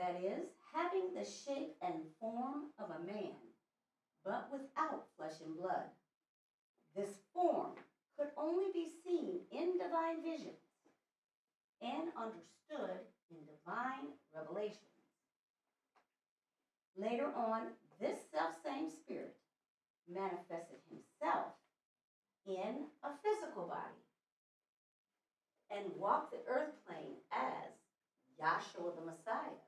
that is, having the shape and form of a man, but without flesh and blood. This form could only be seen in divine visions and understood in divine revelations. Later on, this self-same spirit manifested himself in a physical body and walked the earth plane as Yahshua the Messiah,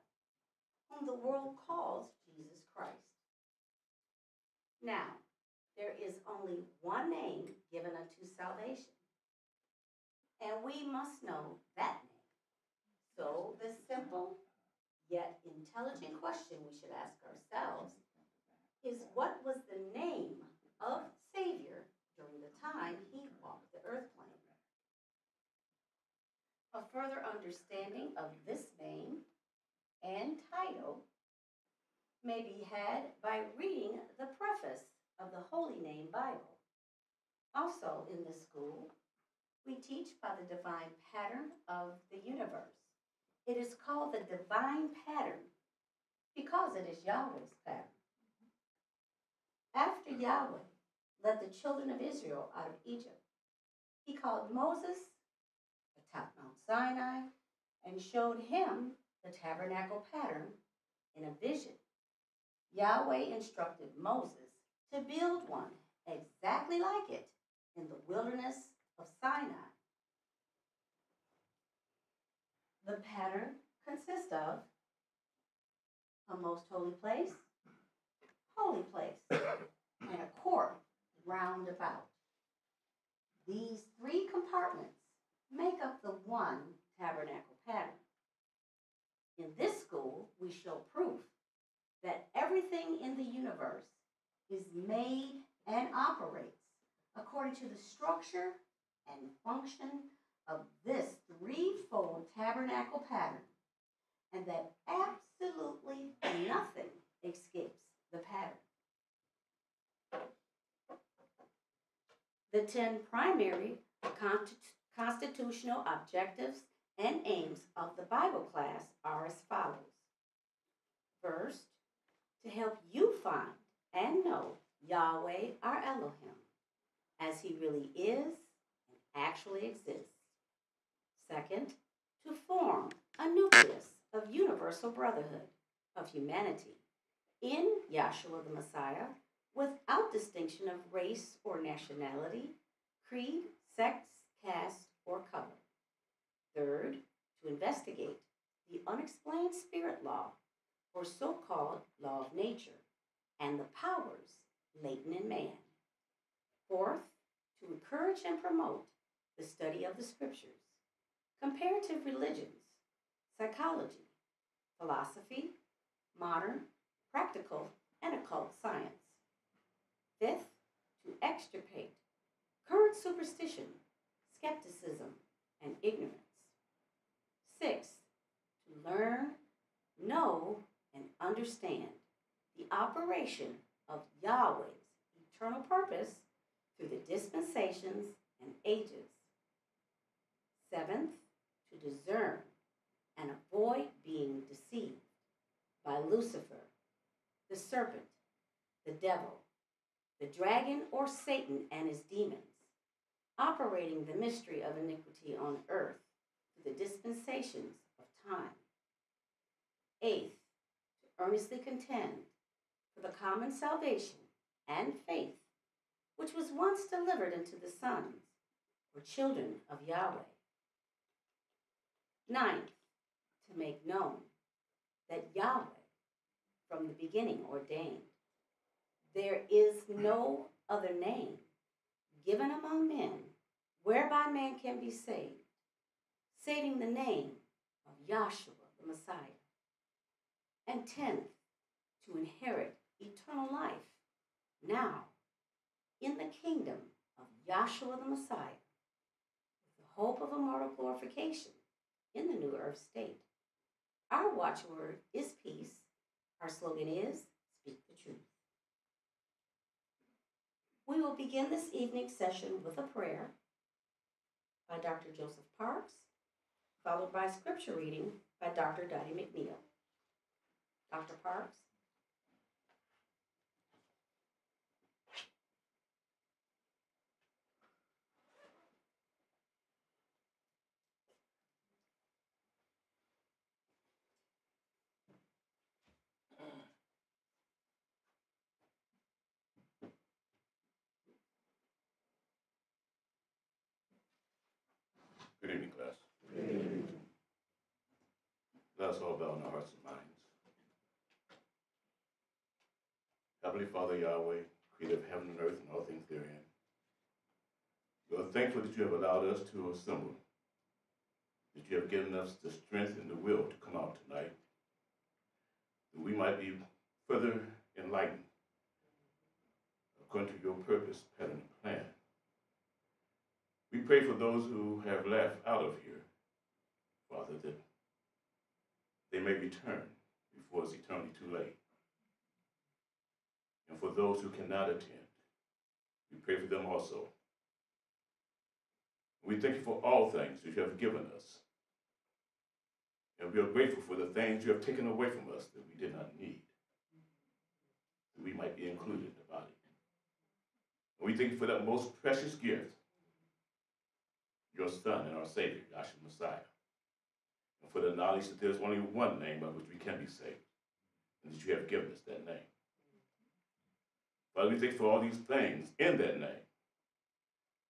whom the world calls Jesus Christ. Now, there is only one name given unto salvation, and we must know that name. So, the simple yet intelligent question we should ask ourselves is what was the name of Savior during the time he walked the earth plane? A further understanding of this name and title may be had by reading the preface of the Holy Name Bible. Also, in this school, we teach by the divine pattern of the universe. It is called the divine pattern because it is Yahweh's pattern. After Yahweh led the children of Israel out of Egypt, he called Moses atop Mount Sinai and showed him the tabernacle pattern in a vision. Yahweh instructed Moses to build one exactly like it in the wilderness of Sinai. The pattern consists of a most holy place, holy place, and a court round about. These three compartments make up the one tabernacle pattern. In this school, we show proof that everything in the universe is made and operates according to the structure and function of this threefold tabernacle pattern, and that absolutely nothing escapes the pattern. The 10 primary constitutional objectives and aims of the Bible class are as follows. First, to help you find and know Yahweh our Elohim as he really is and actually exists. Second, to form a nucleus of universal brotherhood of humanity in Yahshua the Messiah without distinction of race or nationality, creed, sex, caste, or color. Third, to investigate the unexplained spirit law, or so called law of nature, and the powers latent in man. Fourth, to encourage and promote the study of the scriptures, comparative religions, psychology, philosophy, modern, practical, and occult science. Fifth, to extirpate current superstition skepticism, and ignorance. Six, to learn, know, and understand the operation of Yahweh's eternal purpose through the dispensations and ages. Seventh, to discern and avoid being deceived by Lucifer, the serpent, the devil, the dragon or Satan and his demons operating the mystery of iniquity on earth through the dispensations of time. Eighth, to earnestly contend for the common salvation and faith which was once delivered unto the sons or children of Yahweh. Ninth, to make known that Yahweh from the beginning ordained there is no other name given among men whereby man can be saved, saving the name of Yahshua the Messiah. And tenth, to inherit eternal life now in the kingdom of Yahshua the Messiah, with the hope of immortal glorification in the new earth state. Our watchword is peace. Our slogan is speak the truth. We will begin this evening session with a prayer by Dr. Joseph Parks, followed by scripture reading by Dr. Dottie McNeil. Dr. Parks? Us all bow in our hearts and minds. Heavenly Father Yahweh, creator of heaven and earth and all things therein, we are thankful that you have allowed us to assemble, that you have given us the strength and the will to come out tonight, that we might be further enlightened according to your purpose, pattern, and plan. We pray for those who have left out of here, Father, that they may return before it's eternally too late. And for those who cannot attend, we pray for them also. We thank you for all things that you have given us. And we are grateful for the things you have taken away from us that we did not need, that we might be included in the body. And we thank you for that most precious gift your Son and our Savior, Yahshua Messiah. For the knowledge that there's only one name by which we can be saved, and that you have given us that name. Father, we thank for all these things in that name.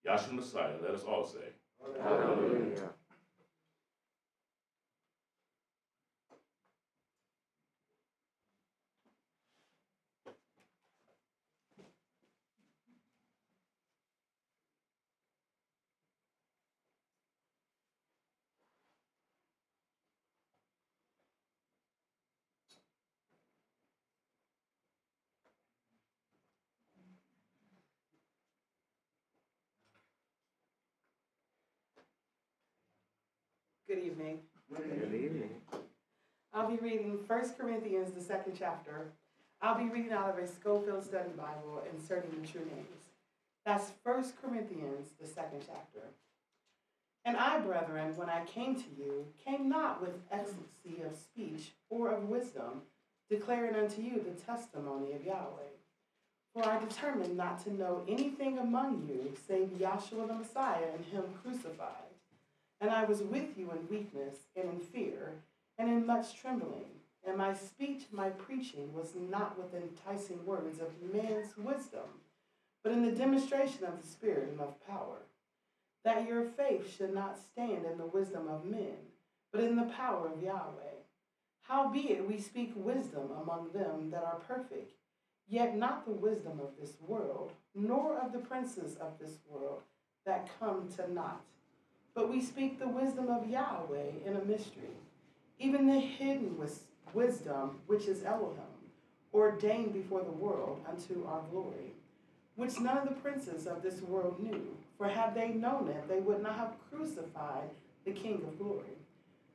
Yahshua Messiah, let us all say, Hallelujah. Good evening. Good evening. I'll be reading 1 Corinthians, the second chapter. I'll be reading out of a Scofield Study Bible, inserting the true names. That's 1 Corinthians, the second chapter. And I, brethren, when I came to you, came not with excellency of speech or of wisdom, declaring unto you the testimony of Yahweh. For I determined not to know anything among you save Yahshua the Messiah and him crucified. And I was with you in weakness and in fear and in much trembling. And my speech, my preaching, was not with enticing words of man's wisdom, but in the demonstration of the Spirit and of power, that your faith should not stand in the wisdom of men, but in the power of Yahweh. Howbeit we speak wisdom among them that are perfect, yet not the wisdom of this world, nor of the princes of this world that come to naught. But we speak the wisdom of Yahweh in a mystery, even the hidden wisdom which is Elohim, ordained before the world unto our glory, which none of the princes of this world knew. For had they known it, they would not have crucified the King of glory.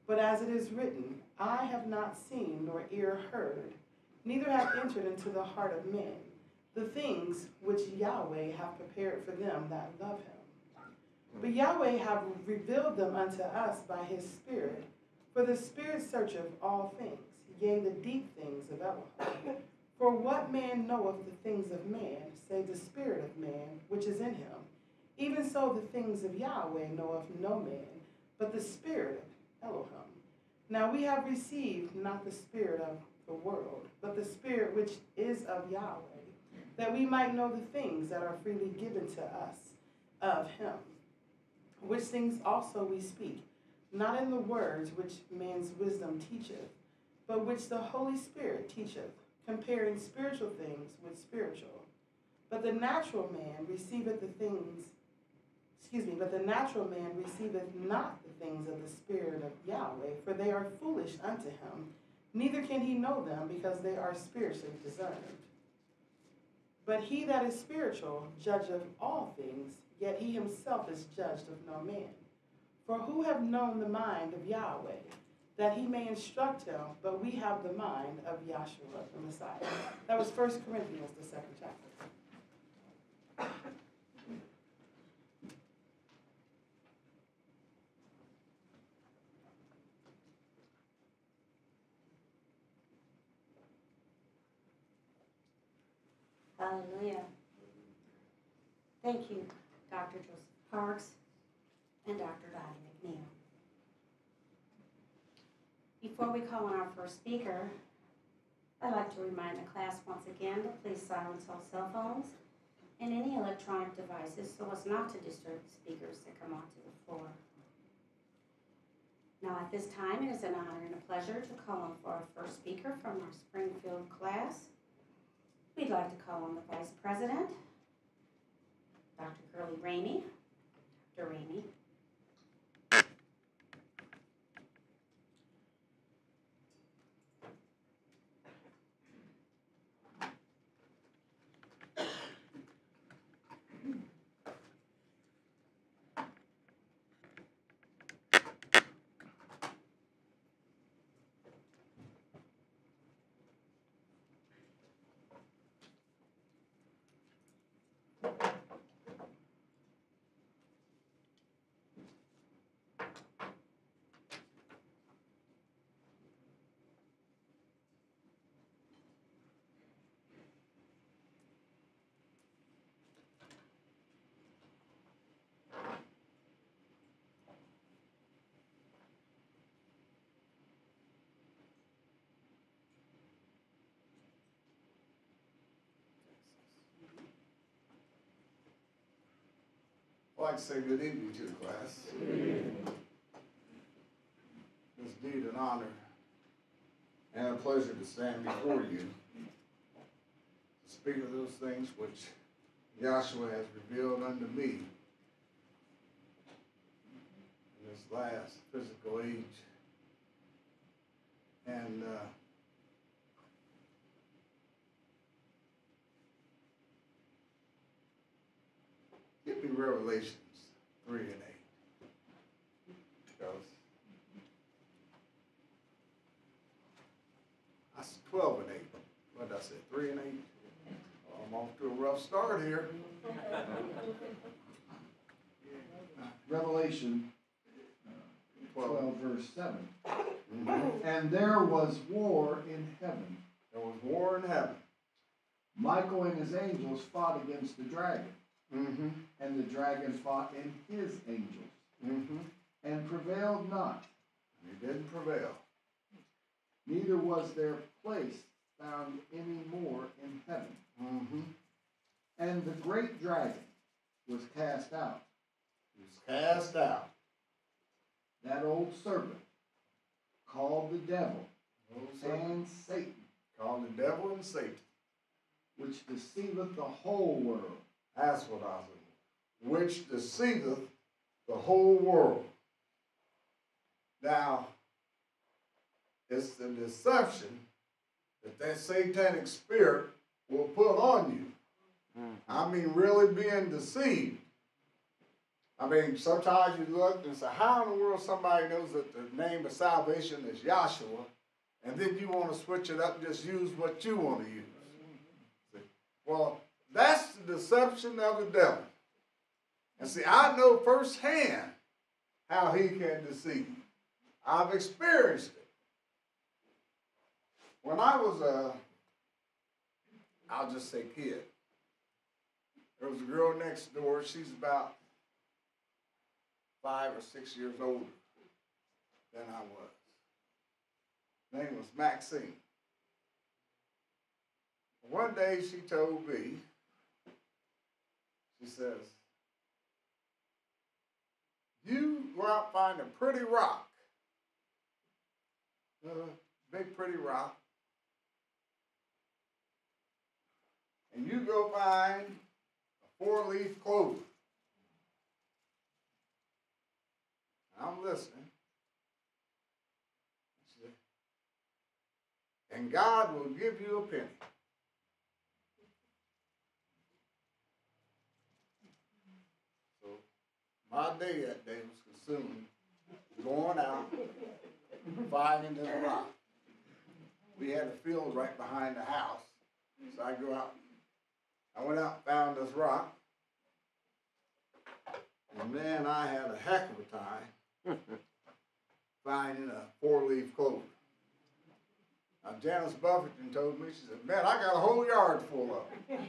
But as it is written, I have not seen nor ear heard, neither have entered into the heart of men the things which Yahweh hath prepared for them that love him. But Yahweh have revealed them unto us by his Spirit. For the Spirit searcheth all things, yea, the deep things of Elohim. For what man knoweth the things of man, save the Spirit of man which is in him? Even so the things of Yahweh knoweth no man, but the Spirit of Elohim. Now we have received not the Spirit of the world, but the Spirit which is of Yahweh, that we might know the things that are freely given to us of him which things also we speak, not in the words which man's wisdom teacheth, but which the Holy Spirit teacheth, comparing spiritual things with spiritual. But the natural man receiveth the things, excuse me, but the natural man receiveth not the things of the Spirit of Yahweh, for they are foolish unto him, neither can he know them because they are spiritually discerned. But he that is spiritual judgeth all things, yet he himself is judged of no man. For who have known the mind of Yahweh, that he may instruct him, but we have the mind of Yahshua the Messiah. That was 1 Corinthians, the second chapter. Hallelujah. Thank you, Dr. Joseph Parks and Dr. Dottie McNeil. Before we call on our first speaker, I'd like to remind the class once again to please silence all cell phones and any electronic devices so as not to disturb the speakers that come onto the floor. Now, at this time, it is an honor and a pleasure to call on for our first speaker from our Springfield class. We'd like to call on the Vice President, Dr. Curly Ramey. Dr. Ramey. Like to say good evening to the class. It's indeed an honor and a pleasure to stand before you to speak of those things which Yahshua has revealed unto me in this last physical age. And uh, Give me Revelations three and eight. Because I said twelve and eight. What did I say? Three and eight? I'm off to a rough start here. Revelation Twelve. twelve, verse seven. Mhm. And there was war in heaven. There was war in heaven. Michael and his angels fought against the dragon, Mm-hmm. and the dragon fought in his angels, Mm-hmm. and prevailed not. He didn't prevail. Neither was their place found any more in heaven. Mm-hmm. And the great dragon was cast out, He was cast out. that old serpent, called the devil Old and Satan, Called the devil and Satan. which deceiveth the whole world. That's what I was thinking. Which deceiveth the whole world. Now, it's the deception that that satanic spirit will put on you. Mm-hmm. I mean, really being deceived. I mean, sometimes you look and say, how in the world somebody knows that the name of salvation is Yahshua, and then you want to switch it up and just use what you want to use? Mm-hmm. Well, that's the deception of the devil. And see, I know firsthand how he can deceive. I've experienced it. When I was a, I'll just say kid, there was a girl next door. She's about five or six years older than I was. Name was Maxine. One day she told me, says, You go out find a pretty rock, a big pretty rock, and you go find a four leaf clover. I'm listening. And God will give you a penny. My day that day was consumed going out finding this rock. We had a field right behind the house. So I go out. I went out and found this rock. And man, I had a heck of a time finding a four leaf clover. Uh, Janice Buffington told me, she said, man, I got a whole yard full of them.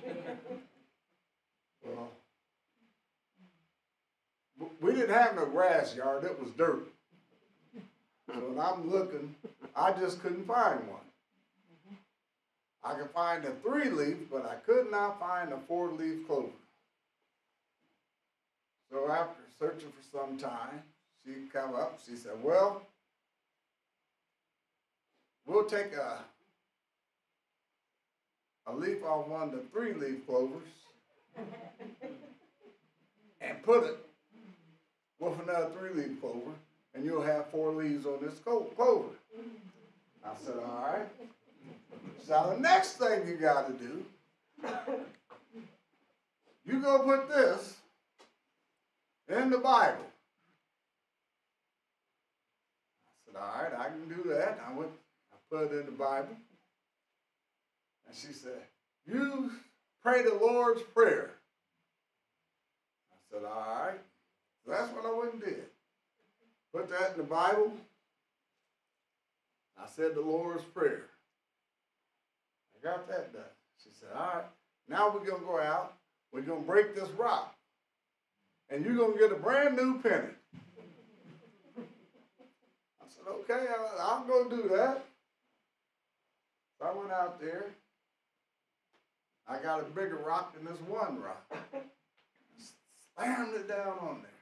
well, we didn't have no grass yard, it was dirt. So when I'm looking, I just couldn't find one. I could find a three leaf, but I could not find a four leaf clover. So after searching for some time, she come up, she said, well, we'll take a, a leaf off one of the three leaf clovers and put it with another three leaf clover, and you'll have four leaves on this clover. I said, all right. So the next thing you got to do, you go put this in the Bible. I said, all right, I can do that. I went, I put it in the Bible. And she said, you pray the Lord's Prayer. I said, all right. That's what I went and did. Put that in the Bible. I said the Lord's Prayer. I got that done. She said, all right, now we're going to go out. We're going to break this rock. And you're going to get a brand new penny. I said, okay, I'm going to do that. So I went out there. I got a bigger rock than this one rock. Slammed it down on there.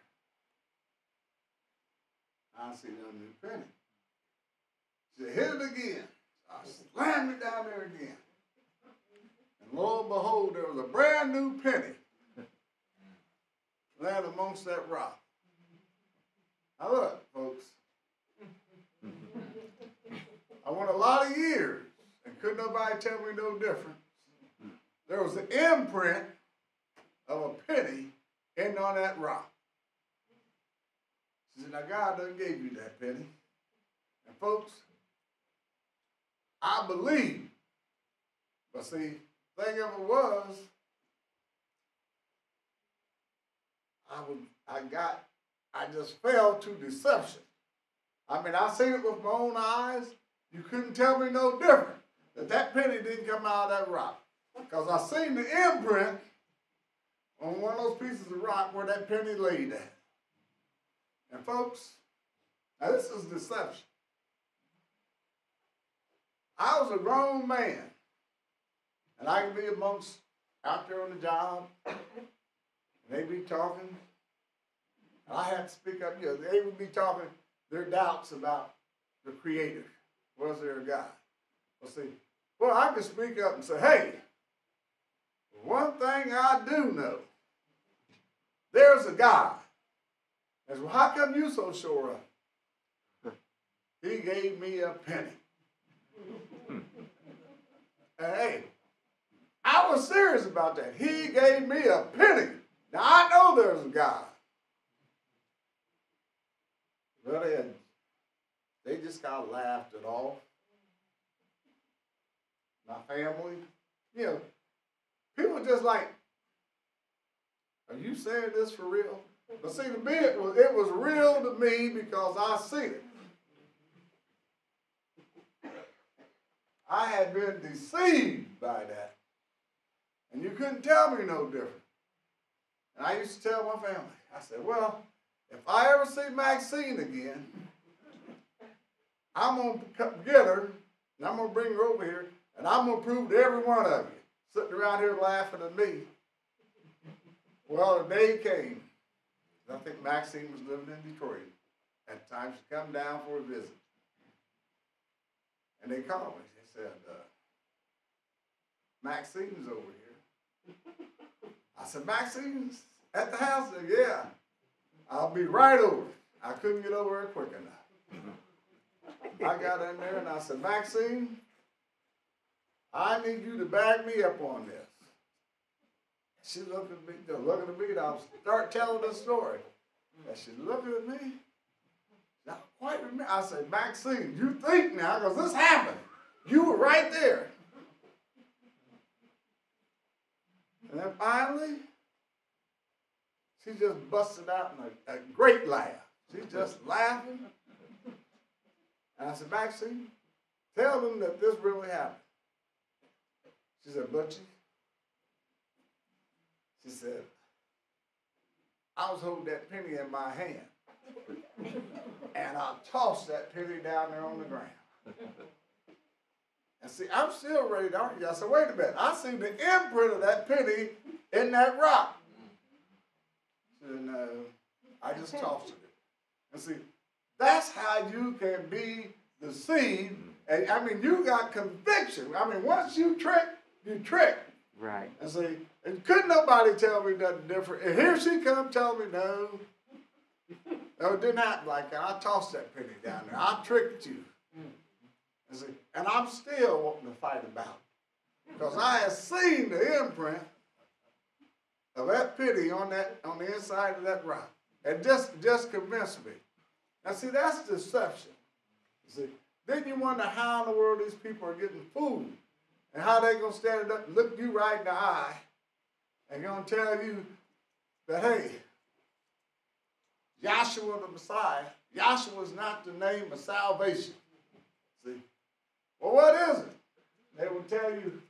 I no new penny. She said, hit it again. I slammed it down there again. And lo and behold, there was a brand new penny laying amongst that rock. Now look, folks. I went a lot of years and couldn't nobody tell me no difference. There was an imprint of a penny in on that rock. Said, now God done gave you that penny. And folks, I believe. But see, thing ever was, I was I got I just fell to deception. I mean, I seen it with my own eyes. You couldn't tell me no different that that penny didn't come out of that rock. Because I seen the imprint on one of those pieces of rock where that penny laid at. And folks, now this is deception. I was a grown man, and I could be amongst out there on the job, and they be talking. And I had to speak up. You know, they would be talking their doubts about the Creator. Was there a God? Well, see, well, I can speak up and say, hey, one thing I do know, there's a God. And well, how come you so sure? He gave me a penny. and hey, I was serious about that. He gave me a penny. Now I know there's a God. Well, they, they just got laughed at all. My family, you know, people just like, are you saying this for real? But see, to me, it was, it was real to me because I seen it. I had been deceived by that. And you couldn't tell me no different. And I used to tell my family, I said, well, if I ever see Maxine again, I'm going to get her and I'm going to bring her over here and I'm going to prove to every one of you sitting around here laughing at me. Well, the day came. I think Maxine was living in Detroit. At times she come down for a visit. And they called me. They said, uh, Maxine's over here. I said, Maxine's at the house? Said, yeah. I'll be right over. I couldn't get over there quick enough. I got in there and I said, Maxine, I need you to back me up on this. She looked at me, looking at me, and I'll start telling the story. And she looked at me. I quite remember. I said, Maxine, you think now, because this happened. You were right there. And then finally, she just busted out in a, a great laugh. She's just laughing. And I said, Maxine, tell them that this really happened. She said, Butchie, she said, I was holding that penny in my hand. And I tossed that penny down there on the ground. And see, I'm still ready to argue. I said, wait a minute. I see the imprint of that penny in that rock. She said, no, I just tossed it. And see, that's how you can be deceived. And I mean, you got conviction. I mean, once you trick, you trick. Right. And see, and couldn't nobody tell me nothing different. And here she come telling me no. No, it didn't happen like that. I tossed that penny down there. I tricked you. Mm-hmm. And, see, and I'm still wanting to fight about it. Because I have seen the imprint of that penny on that on the inside of that rock. And just just convinced me. Now see, that's deception. See, then you wonder how in the world these people are getting fooled. And how they gonna stand up look you right in the eye and gonna tell you that hey, Yahshua the Messiah, Yahshua is not the name of salvation. See? Well, what is it? They will tell you,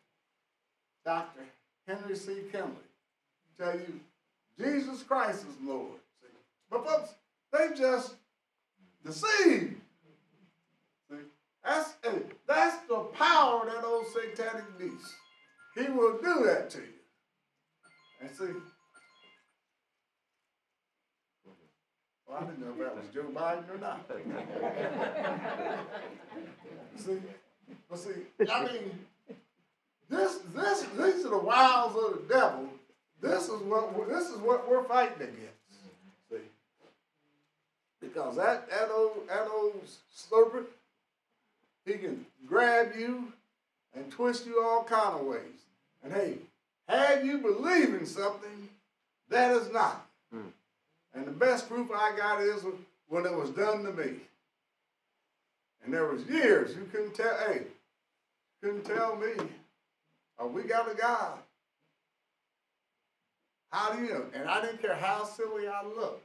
Dr. Henry C. Kimley, tell you Jesus Christ is Lord. See? But folks, they just deceived. That's, that's the power of that old satanic beast. He will do that to you. And see, well, I didn't know if that was Joe Biden or not. see, but see, I mean, this, this, these are the wiles of the devil. This is what this is what we're fighting against. See, because that that old that old serpent, he can grab you and twist you all kind of ways. And hey, have you believe in something that is not. Hmm. And the best proof I got is when it was done to me. And there was years you couldn't tell, hey, couldn't tell me, oh, we got a God. How do you know? And I didn't care how silly I looked.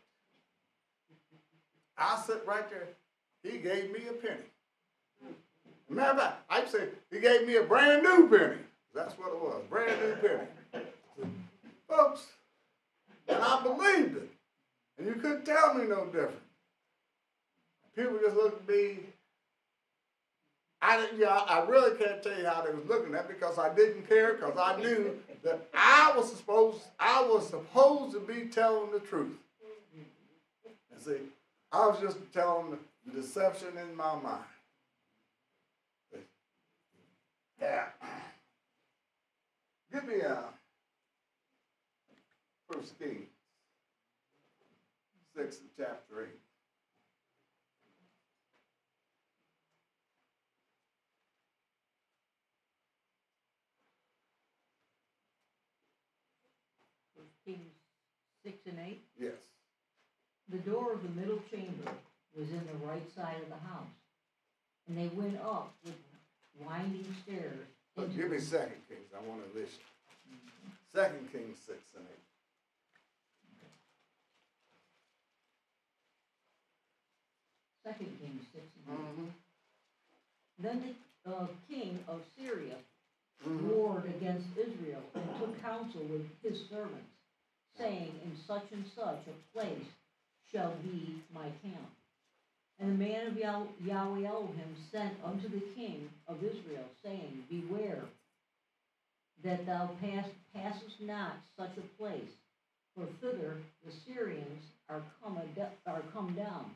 I sit right there. He gave me a penny. Matter I'd say he gave me a brand new penny. That's what it was, brand new penny. Folks, and I believed it. And you couldn't tell me no different. People just looked at me. I didn't, yeah, I really can't tell you how they was looking at because I didn't care because I knew that I was supposed I was supposed to be telling the truth. And see, I was just telling the deception in my mind. Yeah. Give me a First Kings six and chapter eight. First Kings six and eight. Yes. The door of the middle chamber was in the right side of the house. And they went up with winding stairs. But into give me Second Kings. I want to listen. Second Kings six and eight. Second Kings six and eight. Mm-hmm. Then the, uh, king of Syria Mm-hmm. warred against Israel and took counsel with his servants, saying, In such and such a place shall be my camp. And the man of Yahweh Elohim sent unto the king of Israel, saying, Beware that thou pass, passest not such a place, for thither the Syrians are come, are come down.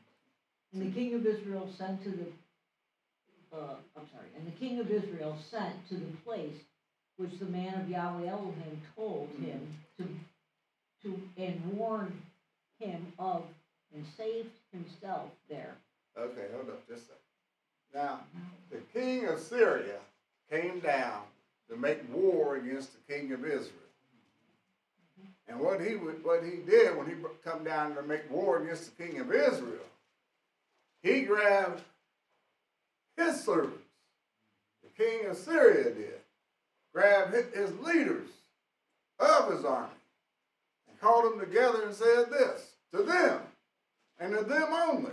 And the king of Israel sent to the uh, I'm sorry, and the king of Israel sent to the place which the man of Yahweh Elohim told him to, to, and warned him of, and saved himself there. Okay, hold up just a second. Now, the king of Syria came down to make war against the king of Israel. And what he would, what he did when he come down to make war against the king of Israel, he grabbed his servants. The king of Syria did. Grabbed his leaders of his army and called them together and said this to them and to them only.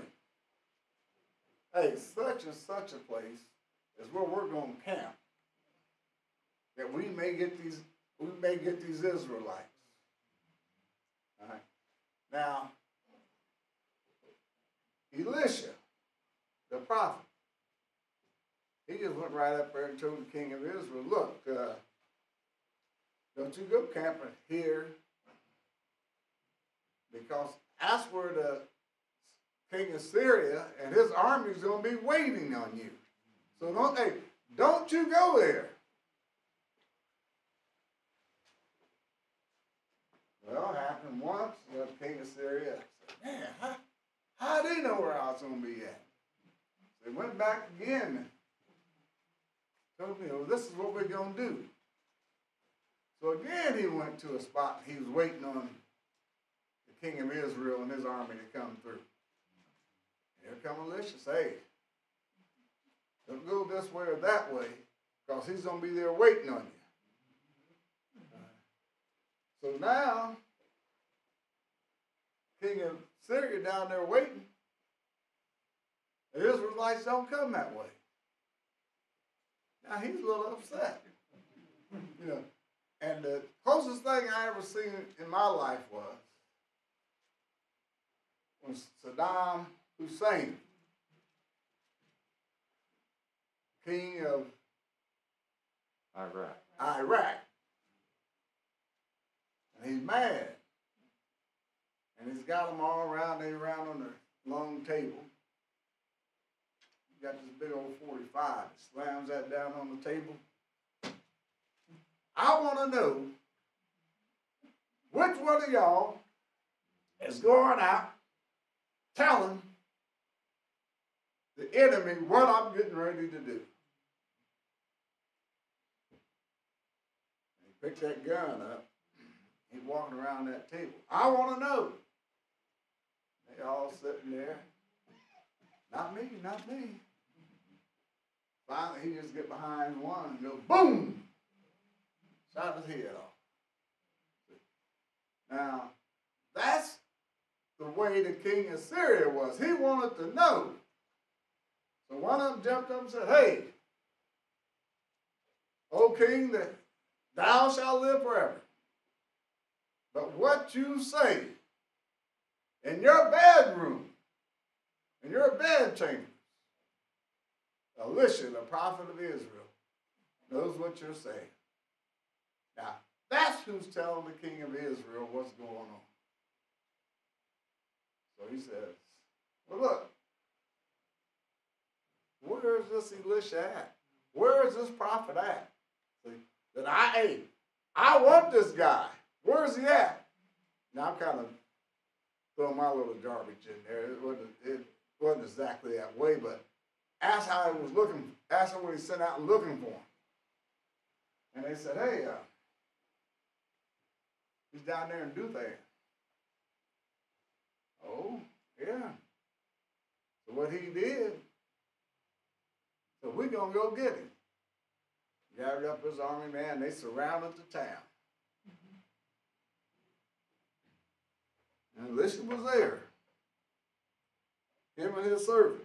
Hey, such and such a place is where we're going to camp. That we may get these, we may get these Israelites. All right. Now, Elisha, the prophet, he just went right up there and told the king of Israel, look, uh, don't you go camping here because that's where the king of Syria and his army is going to be waiting on you. So don't, hey, don't you go there. Well, it happened once. The king of Syria said, man, how, how did he know where I was going to be at? They went back again. Told me, well, this is what we're going to do. So again, he went to a spot. He was waiting on the king of Israel and his army to come through. Here come Elisha. Say, don't go this way or that way, because he's going to be there waiting on you. So now, king of Syria down there waiting. The Israelites don't come that way. Now he's a little upset. You know, and the closest thing I ever seen in my life was when Saddam Hussein, king of Iraq. Iraq, and he's mad, and he's got them all around, they around on the long table. He got this big old 45, slams that down on the table. I want to know which one of y'all is going out telling the enemy what I'm getting ready to do. He picked that gun up. He's walking around that table. I want to know. They all sitting there. Not me, not me. Finally, he just get behind one and go boom, shot his head off. Now, that's the way the king of Syria was. He wanted to know. So one of them jumped up and said, Hey, O king, that thou shalt live forever. But what you say in your bedroom, in your bed chambers, Elisha, the prophet of Israel, knows what you're saying. Now, that's who's telling the king of Israel what's going on. So he says, Well, look, where is this Elisha at? Where is this prophet at? That I ate. I want this guy. Where's he at? Now I'm kind of throwing my little garbage in there. It wasn't, it wasn't exactly that way, but that's how I was looking. That's what he sent out looking for him. And they said, "Hey, uh, he's down there in Dothan." Oh, yeah. So what he did, so we're gonna go get him. Gathered up his army, man. They surrounded the town. And Elisha was there. Him and his servant.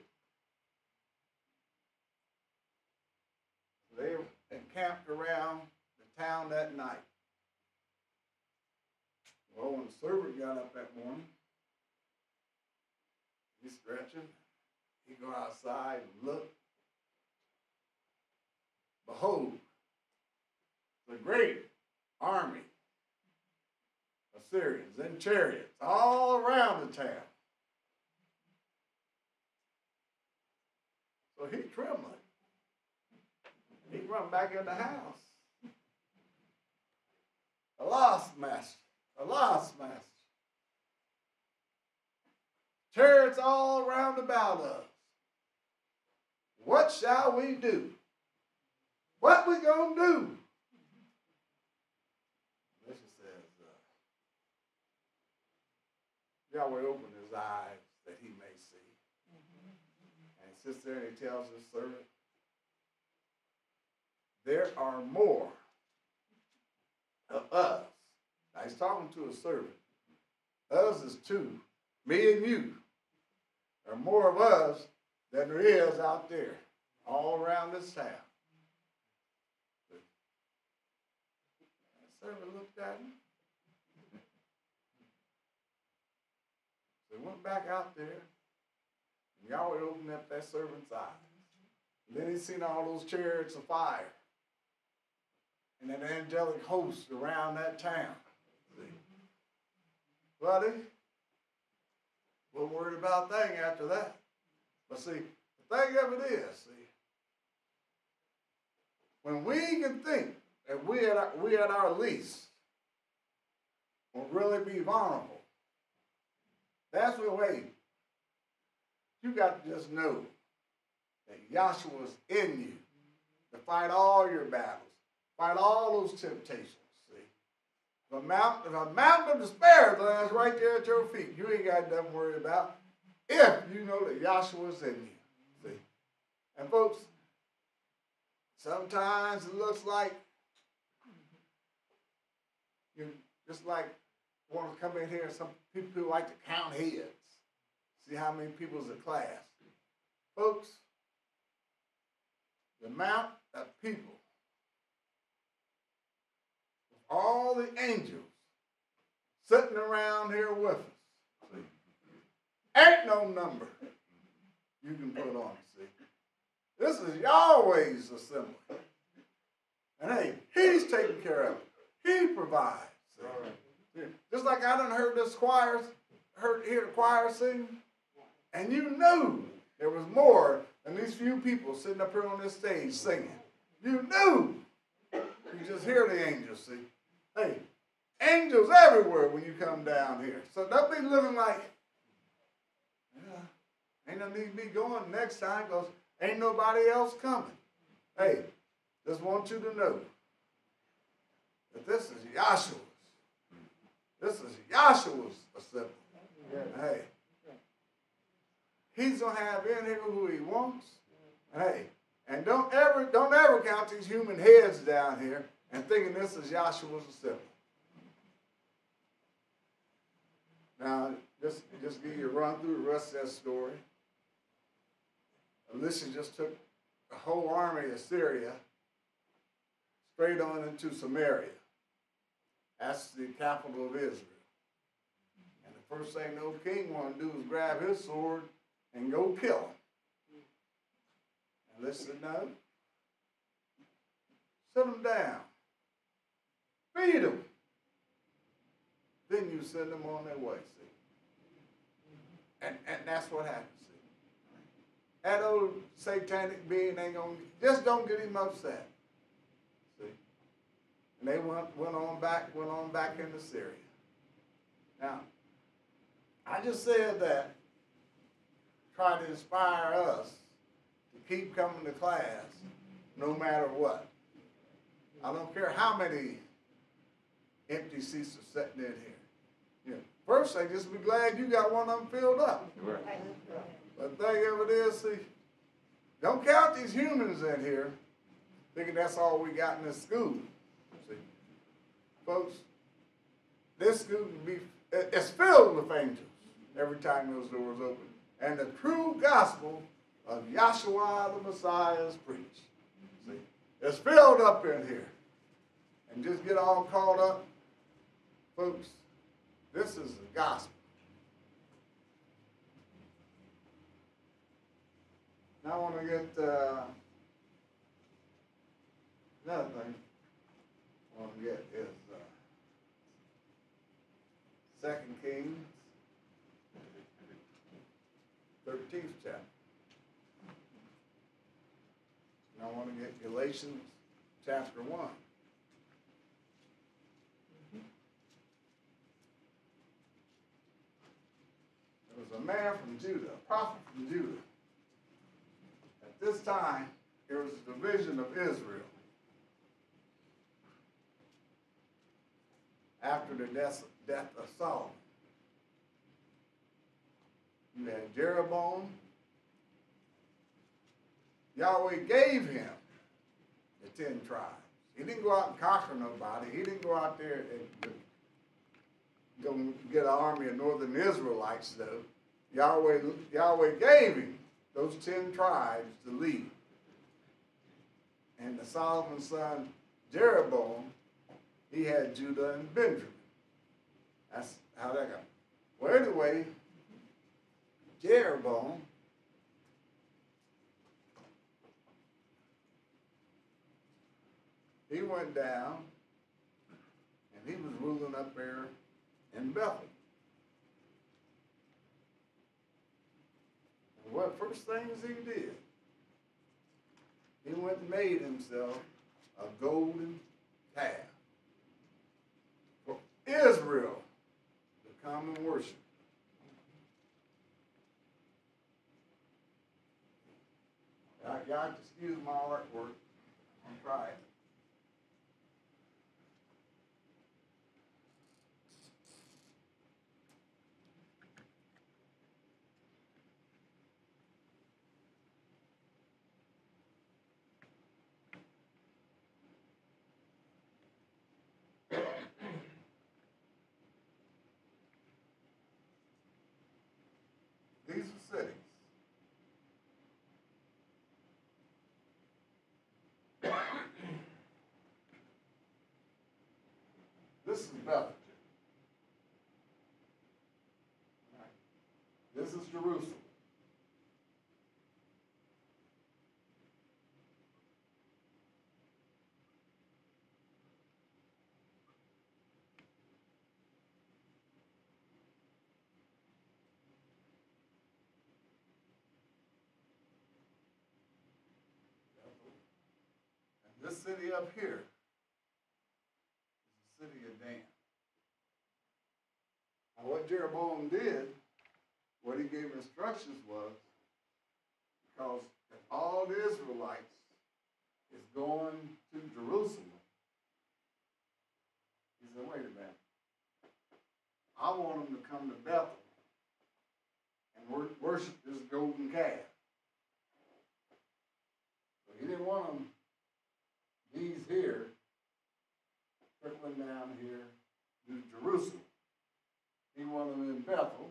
They encamped around the town that night. Well, when the servant got up that morning, he's stretching. He go outside and look. Behold, the great army of Syrians in chariots all around the town. So he trembling. He run back in the house. Lost master. Lost master. Chariots all round about us. What shall we do? What we gonna do? Elisha says, uh, Yahweh opened his eyes that he may see. And he sits there and he tells his servant, there are more of us. Now he's talking to a servant. Us is two, me and you. There are more of us than there is out there all around this town. That servant looked at him. They went back out there, and Yahweh opened up that servant's eyes. And then he seen all those chariots of fire and an angelic host around that town. See? Buddy, wasn't worried about a thing after that. But see, the thing of it is, see, when we can think that we at our, we at our least will really be vulnerable, that's the way you got to just know that Yahshua's in you to fight all your battles, fight all those temptations. See, the mountain, the mountain of despair lies right there at your feet. You ain't got nothing to worry about if you know that Yahshua's in you. See, and folks, sometimes it looks like you just like want to come in here. and Some people like to count heads, see how many people's a class, folks the amount of people, all the angels sitting around here with us. Ain't no number you can put on, see. This is Yahweh's assembly. And hey, he's taking care of it. He provides. See? Just like I done heard this choir, heard hear the choir sing, and you knew there was more than these few people sitting up here on this stage singing. You knew. You just hear the angels see. Hey, angels everywhere when you come down here. So don't be living like, yeah, ain't no need to be going next time because ain't nobody else coming. Hey, just want you to know that this is Yahshua's. This is Yahshua's assembly. Hey. He's gonna have in here who he wants. Hey, and don't ever don't ever count these human heads down here and thinking this is Yahshua's assembly. Now, just just give you a run through the rest of that story. Elisha just took the whole army of Syria straight on into Samaria. That's the capital of Israel. And the first thing old king want to do is grab his sword and go kill him. And listen, no. Sit them down. Feed them. Then you send them on their way, see. And, and that's what happens, see. That old satanic being ain't gonna, just don't get him upset. And they went, went on back, went on back into Syria. Now, I just said that try to inspire us to keep coming to class no matter what. I don't care how many empty seats are sitting in here. Know, first thing, just be glad you got one of them filled up. But the thing of it is, see, don't count these humans in here thinking that's all we got in this school. Folks, this school be, it's filled with angels every time those doors open and the true gospel of Yahshua the Messiah is preached. See, it's filled up in here. And just get all caught up, folks, this is the gospel. Now I want to get uh, another thing I want to get is Second Kings 13th chapter. And I want to get Galatians chapter 1. There was a man from Judah, a prophet from Judah. At this time, there was a division of Israel. After the death, death of Solomon. You had Jeroboam. Yahweh gave him the ten tribes. He didn't go out and conquer nobody. He didn't go out there and go get an army of northern Israelites, though. Yahweh, Yahweh gave him those ten tribes to lead. And the Solomon's son Jeroboam, he had Judah and Benjamin. That's how that got. Well, anyway, Jeroboam he went down and he was ruling up there in Bethel. And what first things he did? He went and made himself a golden calf Israel the common worship. Y'all, excuse my artwork. I'm trying. These are cities. This is Bethlehem. This is Jerusalem. This city up here is the city of Dan. Now, what Jeroboam did, what he gave instructions was, because all the Israelites is going to Jerusalem, he said, wait a minute. I want them to come to Bethel and worship this golden calf. So he didn't want them, these here, trickling down here to Jerusalem. He wanted them in Bethel.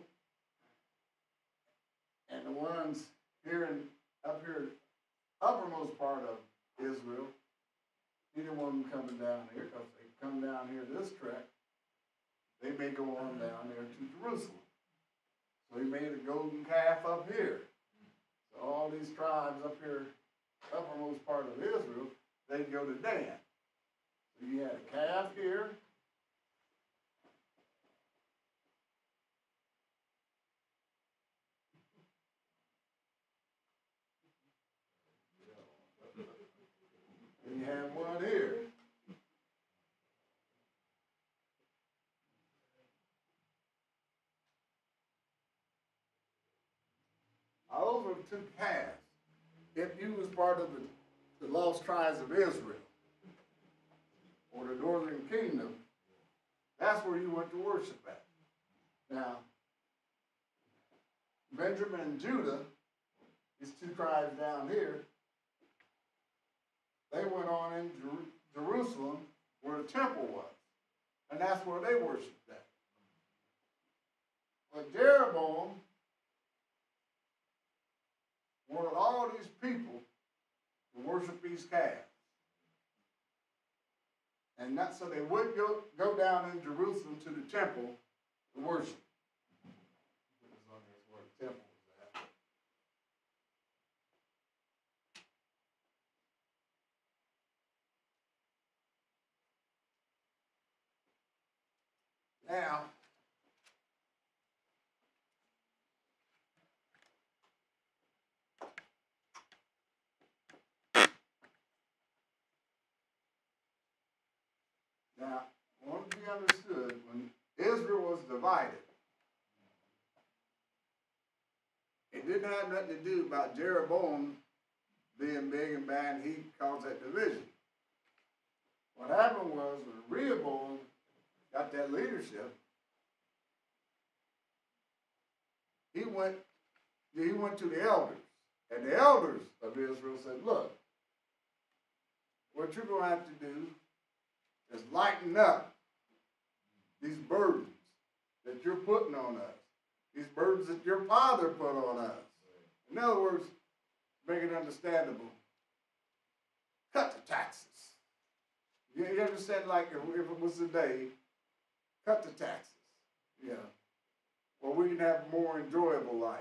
And the ones here in, up here, uppermost part of Israel, he didn't want them coming down here, because they come down here this track, they may go on down there to Jerusalem. So he made a golden calf up here. So all these tribes up here, uppermost part of Israel, they'd go to Dan. So you had a calf here. And you have one here. Over two calves. If you was part of the, the lost tribes of Israel, or the northern kingdom, that's where you went to worship at. Now, Benjamin and Judah, these two tribes down here, they went on in Jer- Jerusalem where the temple was. And that's where they worshiped at. But Jeroboam wanted all these people to worship these calves. And not so they would go, go down in Jerusalem to the temple to worship. Now, now, want to be understood, when Israel was divided, it didn't have nothing to do about Jeroboam being big and bad, and he caused that division. What happened was when Rehoboam got that leadership, he went he went to the elders. And the elders of Israel said, Look, what you're gonna have to do is lighten up these burdens that you're putting on us. These burdens that your father put on us. In other words, make it understandable. Cut the taxes. You ever said like if, if it was today, cut the taxes? Yeah. Well, we can have a more enjoyable life.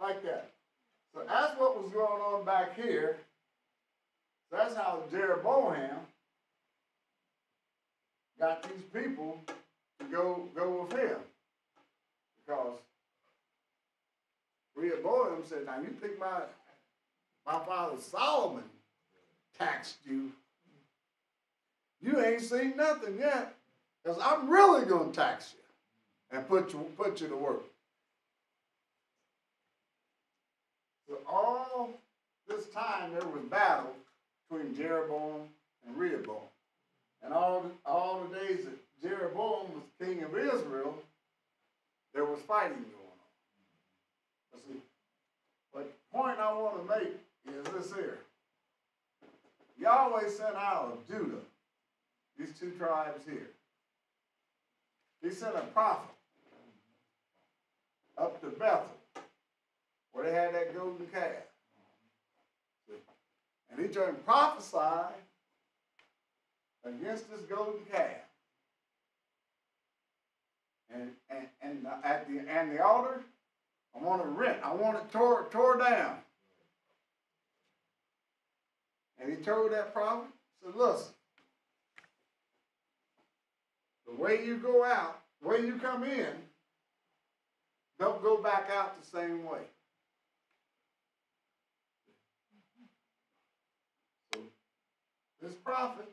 Like that. So that's what was going on back here. That's how Jeroboam got these people to go go with him. Because Rehoboam said, Now you think my my father Solomon taxed you. You ain't seen nothing yet. Because I'm really gonna tax you and put you put you to work. So all this time there was battle between Jeroboam and Rehoboam. And all the, all the days that Jeroboam was king of Israel, there was fighting going on. Let's see. But the point I want to make is this here. Yahweh sent out of Judah, these two tribes here. He sent a prophet up to Bethel, where they had that golden calf. And he tried to prophesy against this golden calf. And, and, and at the and the altar, I want it rent. I want it tore tore down. And he told that prophet, said, listen, the way you go out, the way you come in, don't go back out the same way. So this prophet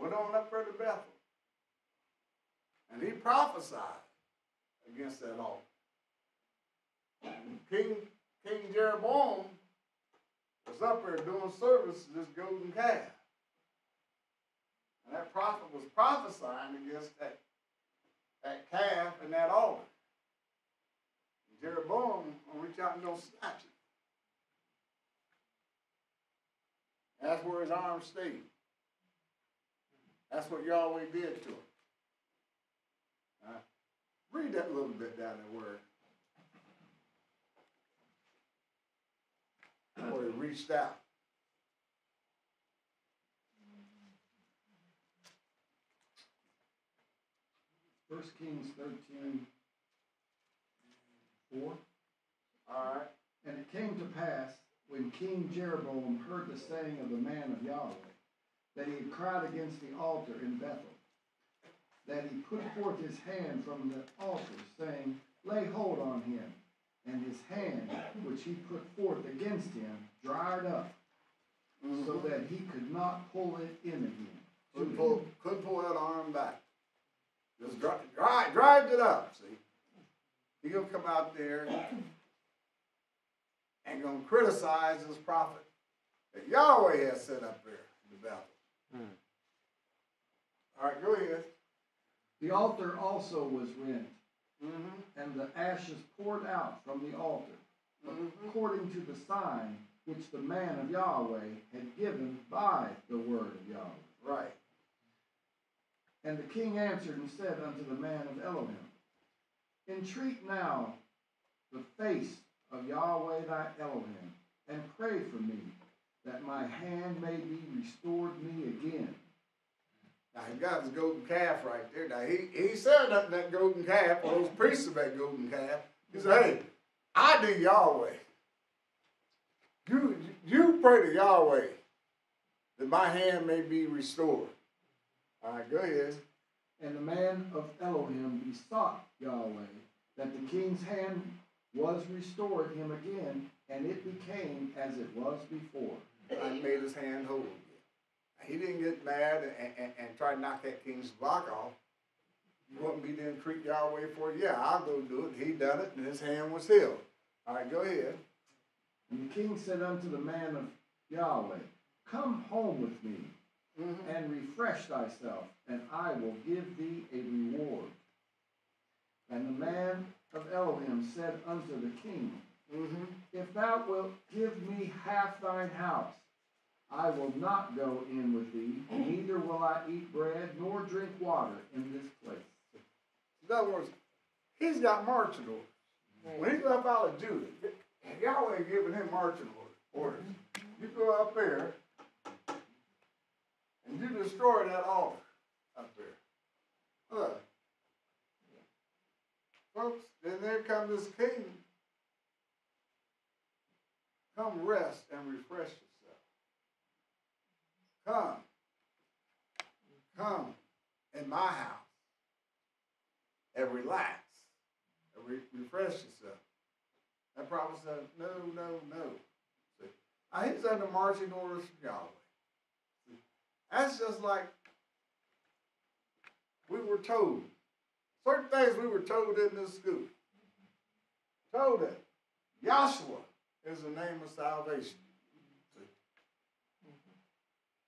went on up there to Bethel. And he prophesied against that altar. And King King Jeroboam was up there doing service to this golden calf. And that prophet was prophesying against that, that calf and that altar. And Jeroboam will reach out and go snatch it. That's where his arm stayed. That's what Yahweh did to him. Read that little bit down there where, where he reached out. First Kings thirteen, four. All right. And it came to pass, when King Jeroboam heard the saying of the man of Yahweh, that he had cried against the altar in Bethel, that he put forth his hand from the altar, saying, Lay hold on him. And his hand, which he put forth against him, dried up, mm-hmm. so that he could not pull it in again. Couldn't pull, couldn't pull that arm back. Just dry, dry, dried it up, see? He gonna come out there and gonna criticize this prophet that Yahweh has set up there in the Bethel. Hmm. All right, go ahead. The altar also was rent, Mm-hmm, and the ashes poured out from the altar, mm-hmm. according to the sign which the man of Yahweh had given by the word of Yahweh. Right. And the king answered and said unto the man of Elohim, Entreat now the face of Yahweh thy Elohim, and pray for me, that my hand may be restored me again. Now he got his golden calf right there. Now he, he said that that golden calf, or those priests of that golden calf, he said, Hey, I do Yahweh. You you pray to Yahweh that my hand may be restored. All right, go ahead. And the man of Elohim besought Yahweh that the king's hand was restored him again, and it became as it was before. I made his hand whole again. He didn't get mad and, and, and try to knock that king's block off. You want me to entreat Yahweh for it? Yeah, I'll go do it. He done it, and his hand was healed. All right, go ahead. And the king said unto the man of Yahweh, Come home with me, Mm-hmm. and refresh thyself, and I will give thee a reward. And the man of Elohim said unto the king, Mm-hmm. If thou wilt give me half thine house, I will not go in with thee, neither will I eat bread nor drink water in this place. In other words, he's got marching orders. When he left out of Judah, Yahweh giving him marching orders. You go up there and you destroy that altar up there. Look. Folks, then there comes this king. Come rest and refresh yourself. Come. Come in my house and relax and re- refresh yourself. That prophet said, No, no, no. See, now he's under marching orders from Yahweh. See, that's just like we were told. Certain things we were told in this school. Told that Yahshua is the name of salvation.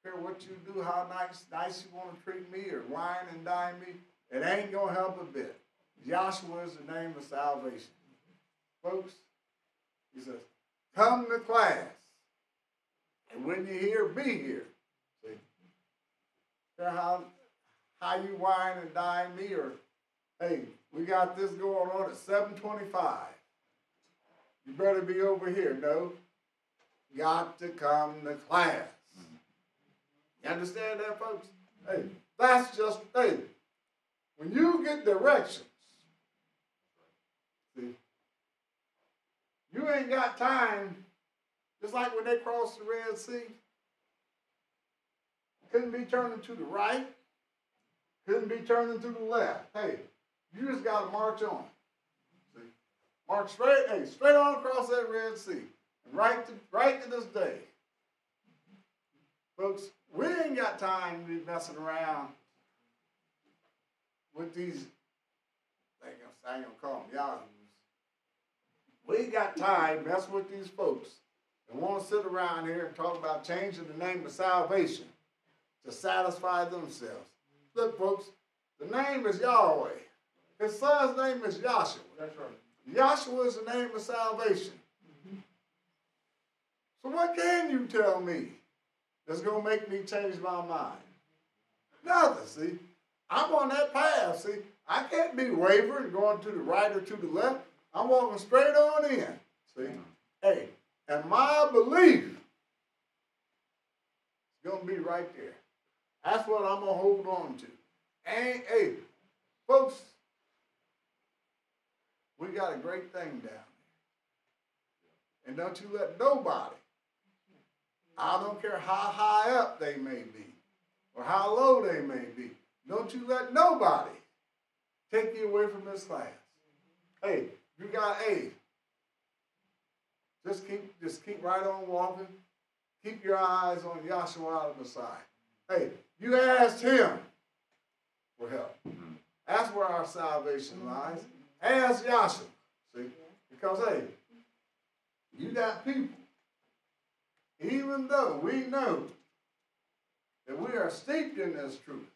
Care what you do, how nice, nice you want to treat me, or wine and dine me, it ain't gonna help a bit. Yahshua is the name of salvation. Folks, he says, come to class. And when you're here, be here. See? Care how how you wine and dine me, or hey, we got this going on at 725. You better be over here. No. Got to come to class. You understand that, folks? Hey, that's just, hey, when you get directions, see, you ain't got time, just like when they crossed the Red Sea, couldn't be turning to the right, couldn't be turning to the left. Hey, you just got to march on. March straight, hey, straight on across that Red Sea, and right to right to this day, folks. We ain't got time to be messing around with these. I ain't gonna, call them yahoos. We got time messing with these folks and want to sit around here and talk about changing the name of salvation to satisfy themselves. Look, folks, the name is Yahweh. His son's name is Yahshua. That's right. Yahshua is the name of salvation. So what can you tell me that's gonna make me change my mind? Nothing. See, I'm on that path. See, I can't be wavering, going to the right or to the left. I'm walking straight on in. See, hey, and my belief is gonna be right there. That's what I'm gonna hold on to. And hey, folks, we got a great thing down there. And don't you let nobody, I don't care how high up they may be or how low they may be, don't you let nobody take you away from this class. Hey, you got A. Just keep just keep right on walking. Keep your eyes on Yahshua the Messiah. Hey, you asked him for help. Mm-hmm. That's where our salvation lies. Ask Yahshua. See? Because hey, you got people, even though we know that we are steeped in this truth,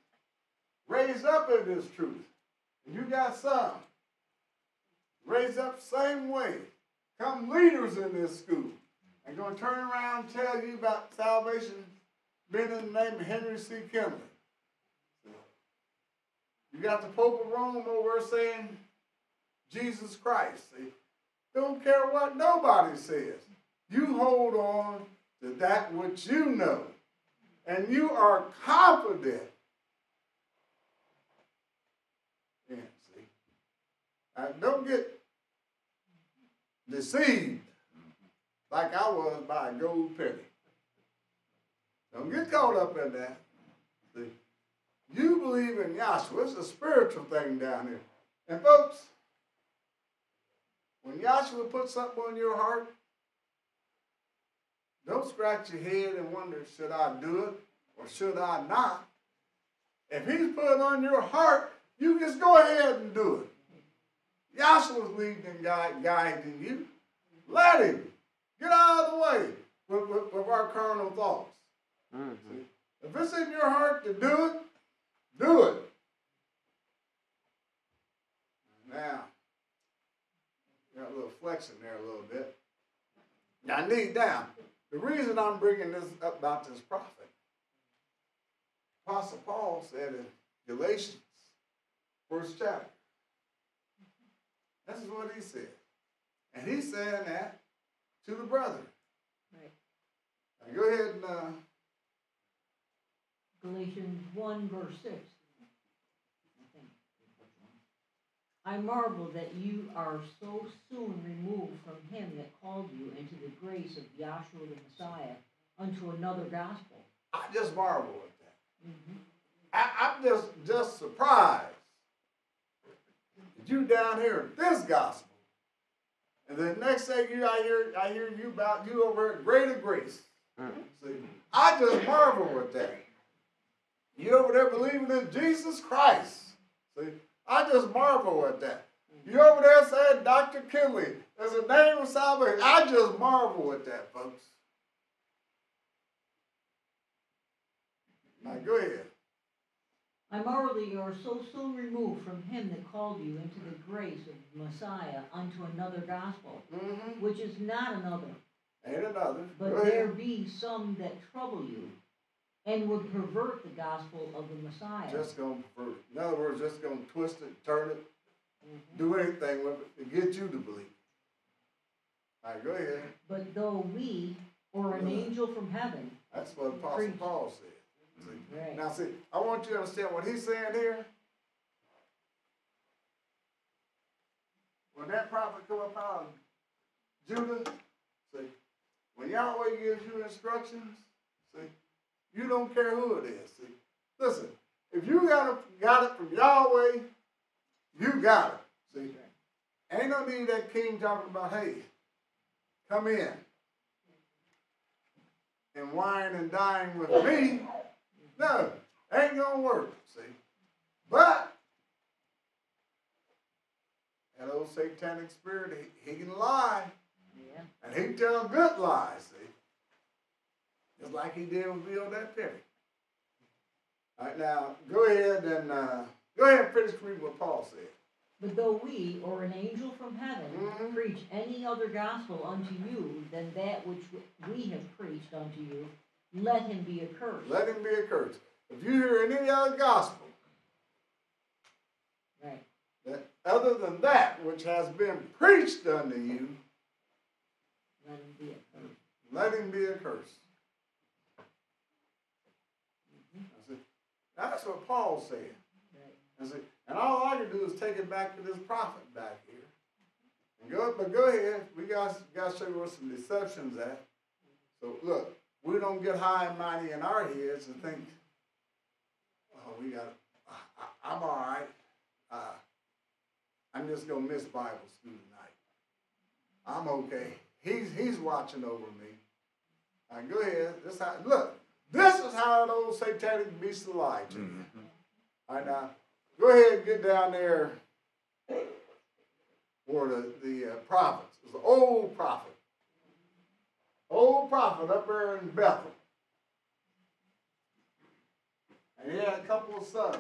raised up in this truth, and you got some raised up same way, come leaders in this school, and going to turn around and tell you about salvation being in the name of Henry C. Kinley. You got the Pope of Rome over saying Jesus Christ. See, don't care what nobody says. You hold on to that which you know, and you are confident. Yeah, see. Now, don't get deceived like I was by a gold penny. Don't get caught up in that. See, you believe in Yahshua. It's a spiritual thing down here. And folks, when Yahshua puts something on your heart, don't scratch your head and wonder, should I do it or should I not? If he's put it on your heart, you just go ahead and do it. Yahshua's leading and guide, guiding you. Let him. Get out of the way with, with, with our carnal thoughts. Mhm. If it's in your heart to do it, do it. flexing there a little bit. Now, knee down. The reason I'm bringing this up about this prophet, Apostle Paul said in Galatians, first chapter, this is what he said. And he's saying that to the brother. Right. Now go ahead and. Uh, Galatians 1, verse 6. I marvel that you are so soon removed from him that called you into the grace of Yahshua the Messiah unto another gospel. I just marvel at that. Mhm. I, I'm just just surprised that you down here in this gospel, and then next thing you I hear I hear you about you over at Greater Grace. See, I just marvel at that. You over there believing in Jesus Christ. See, I just marvel at that. You over there saying Dr. Kinley is a name of salvation. I just marvel at that, folks. Now go ahead. I marvel that you are so soon removed from him that called you into the grace of Messiah unto another gospel, Mm-hmm. which is not another. Ain't another. Go But there be some that trouble you, and would pervert the gospel of the Messiah. Just gonna, for, in other words, just gonna twist it, turn it, Mhm. do anything with it to get you to believe. All right, go ahead. But though we, or an Yeah. angel from heaven, That's what Apostle Preach. Paul said. See? right, Now, see, I want you to understand what he's saying here. When that prophet come up out of Judah, see, when Yahweh gives you instructions, see, you don't care who it is. See, listen, if you got it, got it from Yahweh, you got it. See, ain't no need that king talking about, hey, come in and wine and dine with me. No, ain't gonna work, see. But that old satanic spirit, he, he can lie, yeah, and he can tell good lies. Just like he did with Bill that penny. All right, now go ahead and uh, go ahead and finish reading what Paul said. but though we, or an angel from heaven, Mhm. preach any other gospel unto you than that which we have preached unto you, let him be accursed. Let him be accursed. If you hear any other gospel Right, that other than that which has been preached unto you, let him be accursed. let him be accursed. Mhm. I said, that's what Paul said. I said, and all I can do is take it back to this prophet back here. And go, but go ahead. We got got to show you where some deceptions at. So look, we don't get high and mighty in our heads and think, oh, we got. I, I, I'm all right. Uh, I'm just gonna miss Bible school tonight. I'm okay. He's he's watching over me. Right, go ahead. This how look. This is how those satanic beast lie to you. All right, now go ahead and get down there where the the uh, prophets. An old prophet, old prophet up there in Bethel, and he had a couple of sons.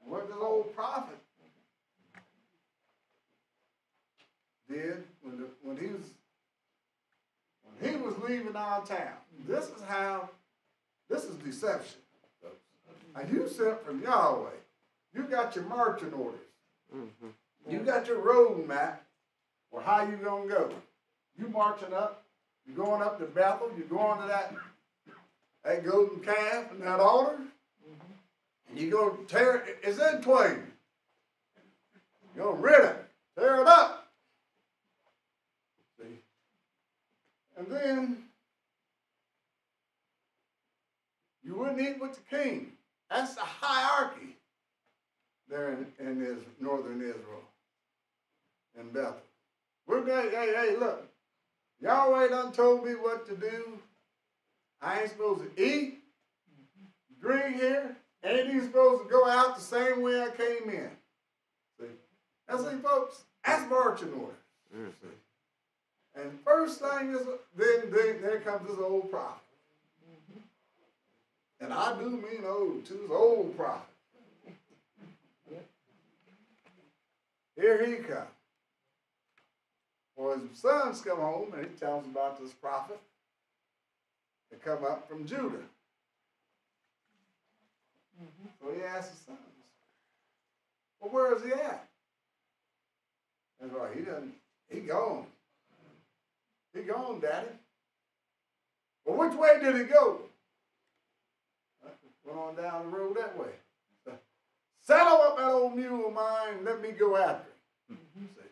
And what this old prophet did when the, when he was he was leaving our town. This is how. This is deception. And you sent from Yahweh. You got your marching orders. Mm-hmm. You got your road map or how you gonna go. You marching up, you going up to Bethel, you going to that that golden calf and that altar, and you gonna tear it, it's in twain. You're gonna rid it, tear it up. See? And then you wouldn't eat with the king. That's the hierarchy there in, in Is- northern Israel, in Bethel. We're going, hey, hey, look, Yahweh done told me what to do. I ain't supposed to eat, drink here, ain't even supposed to go out the same way I came in. See, now see, folks, that's marching order. Mm-hmm. And first thing is, then, then there comes this old prophet. And I do mean old, too, this old prophet. Here he comes. Well, his sons come home and he tells them about this prophet that come up from Judah. So he asks his sons, well, where is he at? And well, he doesn't, he gone. He gone, Daddy. Well, which way did he go? Went on down the road that way. Saddle up that old mule of mine and let me go after him. See?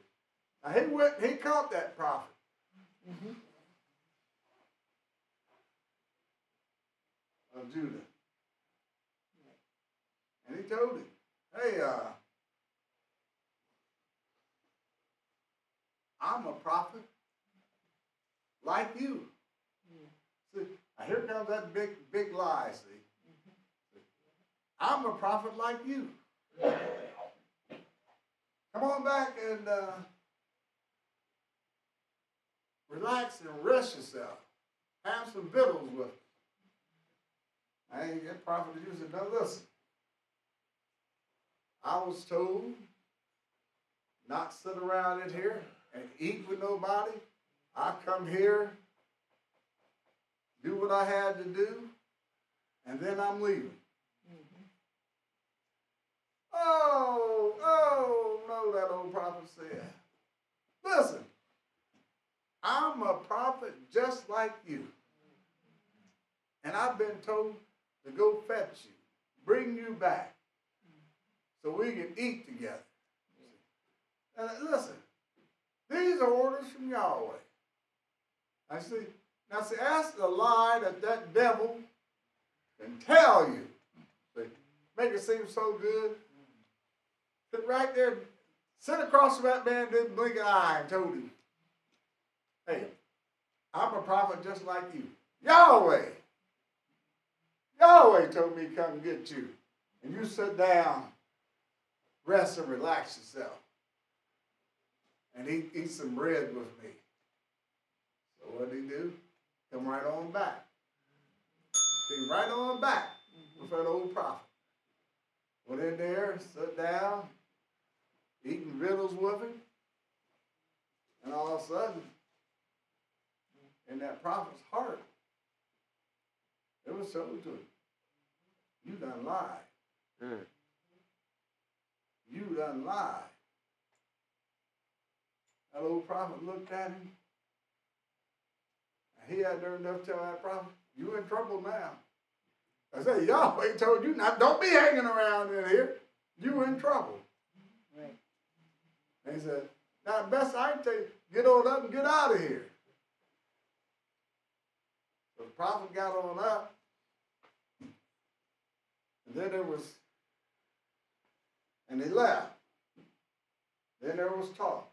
Now he went, he caught that prophet. Mhm. of Judah. And he told him, hey, uh, I'm a prophet like you. See, now here comes that big, big lie, see. I'm a prophet like you. Come on back and uh, relax and rest yourself. Have some victuals with me. I ain't that prophet you said, no, listen. I was told not sit around in here and eat with nobody. I come here, do what I had to do, and then I'm leaving. Mm-hmm. Oh, oh, no, that old prophet said. Listen, I'm a prophet just like you. And I've been told to go fetch you, bring you back, so we can eat together. Mm-hmm. And listen, these are orders from Yahweh. I see. Now, see, that's the lie that that devil can tell you. See, make it seem so good. Sit right there, sit across from that man, didn't blink an eye, and told him, "Hey, I'm a prophet just like you, Yahweh." Yahweh told me to come get you. And you sit down, rest and relax yourself. And eat, eat some bread with me. So what did he do? Come right on back. Came right on back with that old prophet. Went in there, sat down, eating riddles with him. And all of a sudden, in that prophet's heart, it was told to him, you done lied. Mm. You done lied. That old prophet looked at him. He had nerve enough to tell that prophet, you in trouble now. I said, Yahweh told you not, don't be hanging around in here. You in trouble. Right. And he said, now best I can tell you, get on up and get out of here. So the prophet got on up. And then there was, and he left. Then there was talk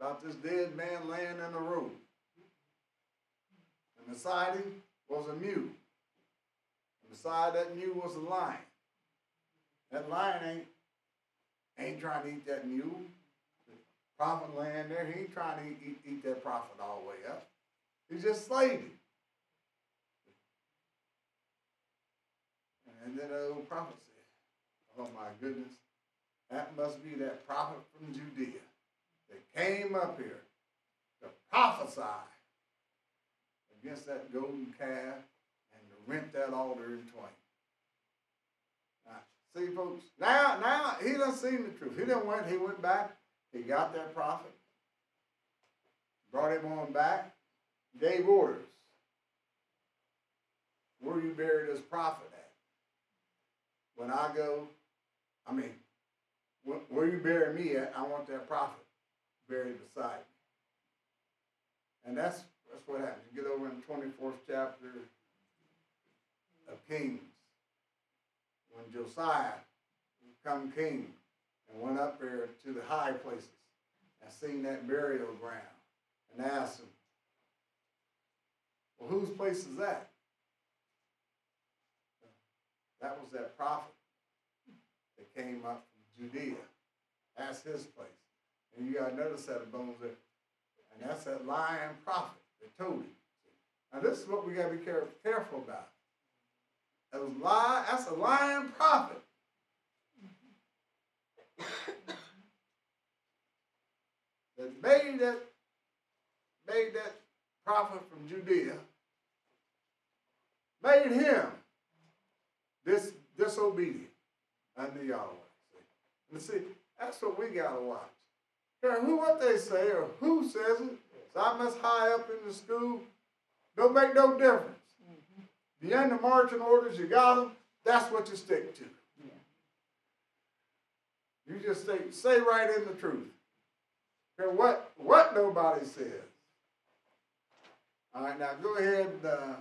about this dead man laying in the road. And beside him was a mule. And beside that mule was a lion. That lion ain't ain't trying to eat that mule. The prophet laying there, he ain't trying to eat, eat, eat that prophet all the way up. He just slayed him. And then the old prophet said, Oh my goodness, that must be that prophet from Judea that came up here to prophesy against that golden calf and to rent that altar in twain. Now, see, folks, now, now he done seen the truth. He done went, he went back, he got that prophet, brought him on back, gave orders. Where you bury this prophet at? When I go, I mean, where you bury me at, I want that prophet buried beside me. And that's that's what happens. You get over in the 24th chapter of Kings. When Josiah become king and went up there to the high places and seen that burial ground and asked him, Well, whose place is that? That was that prophet that came up from Judea. That's his place. And you got another set of bones there. And that's that lying prophet that told him. Now this is what we gotta be care- careful about. That was lie, that's a lying prophet. that made that made that prophet from Judea, made him this disobedient unto Yahweh. And see, that's what we gotta watch. Care who what they say or who says it. So I'm as high up in the school, don't make no difference. You in the marching orders, you got them, that's what you stick to. Yeah. You just stay, stay right in the truth. Care what, what nobody says. All right, now go ahead and, uh,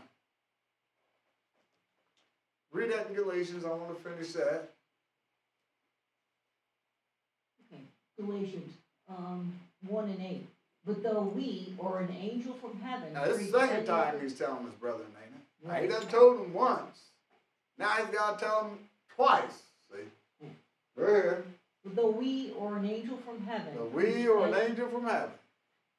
read that in Galatians, I wanna finish that. Okay, Galatians, um, one and eight. But though we or an angel from heaven. Now, this is preach the second time he's telling his brother Nana. Now, he done told him once. Now he's gotta tell him twice, see? Go ahead. But though we or an angel from heaven. The we preach or an angel from heaven.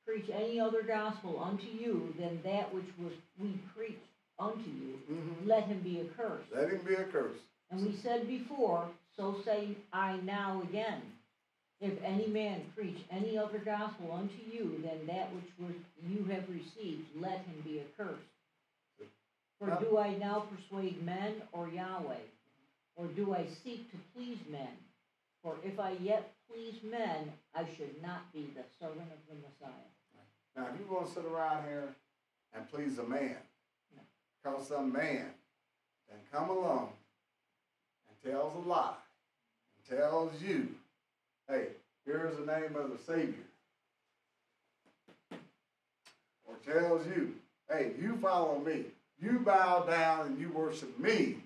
Preach any other gospel unto you than that which was we preached unto you, Mhm. let him be accursed. Let him be accursed. And we said before, so say I now again. If any man preach any other gospel unto you than that which you have received, let him be accursed. For do I now persuade men or Yahweh? Or do I seek to please men? For if I yet please men, I should not be the servant of the Messiah. Now, if you want to sit around here and please a man, cause some man then come along and tells a lie, and tells you, hey, here's the name of the Savior. Or tells you, hey, you follow me, you bow down and you worship me.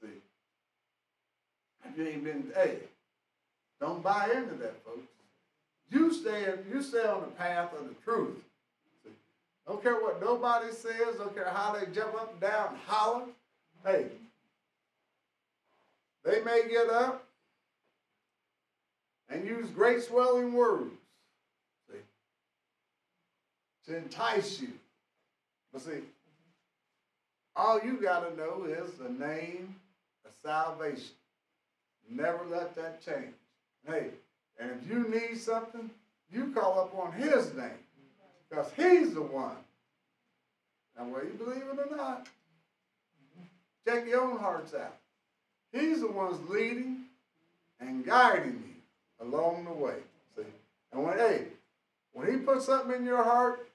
See? You ain't been, hey, don't buy into that, folks. You stay, you stay on the path of the truth. See? Don't care what nobody says, don't care how they jump up and down and holler. Hey, they may get up and use great swelling words see, to entice you. But see, all you got to know is the name of salvation. Never let that change. Hey, and if you need something, you call up on his name. Because he's the one. Now, whether you believe it or not, check your own hearts out. He's the one's leading and guiding you along the way. See? And when, hey, when he puts something in your heart,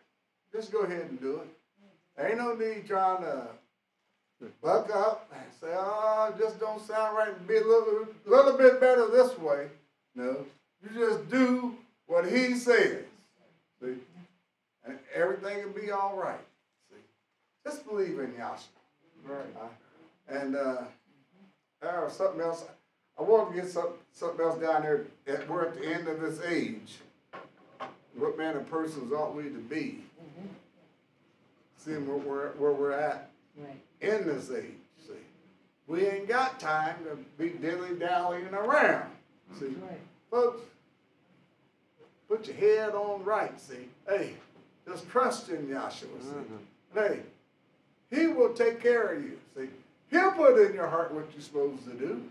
just go ahead and do it. Ain't no need trying to buck up and say, oh, just don't sound right be a little, little bit better this way. No, you just do what he says. See? And everything will be all right. See? Just believe in Yahshua. Right. Uh, and uh, there was something else. I want to get some, something else down there. That we're at the end of this age. What manner of persons ought we to be? Mm-hmm. Seeing where we're, where we're at Right. in this age. See, we ain't got time to be dilly dallying around. See, Right. folks, put your head on right. See, hey, just trust in Yahshua. See, mm-hmm. hey, He will take care of you. See, He'll put in your heart what you're supposed to do.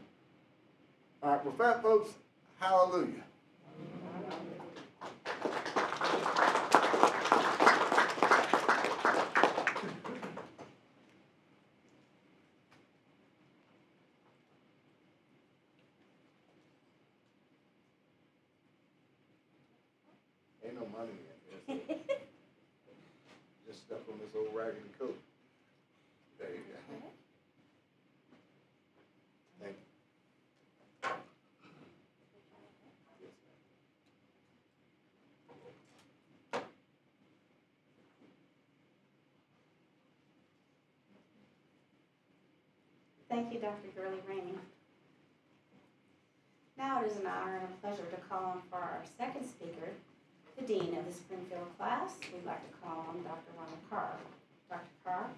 All right, with that, folks, hallelujah. Ain't no money in so Just stuff on this old raggedy coat. There you go. Thank you. Thank you, Dr. Gurley Ramey. Now it is an honor and a pleasure to call on for our second speaker, the Dean of the Springfield class. We'd like to call on Dr. Ronald Carr. Dr. Carr?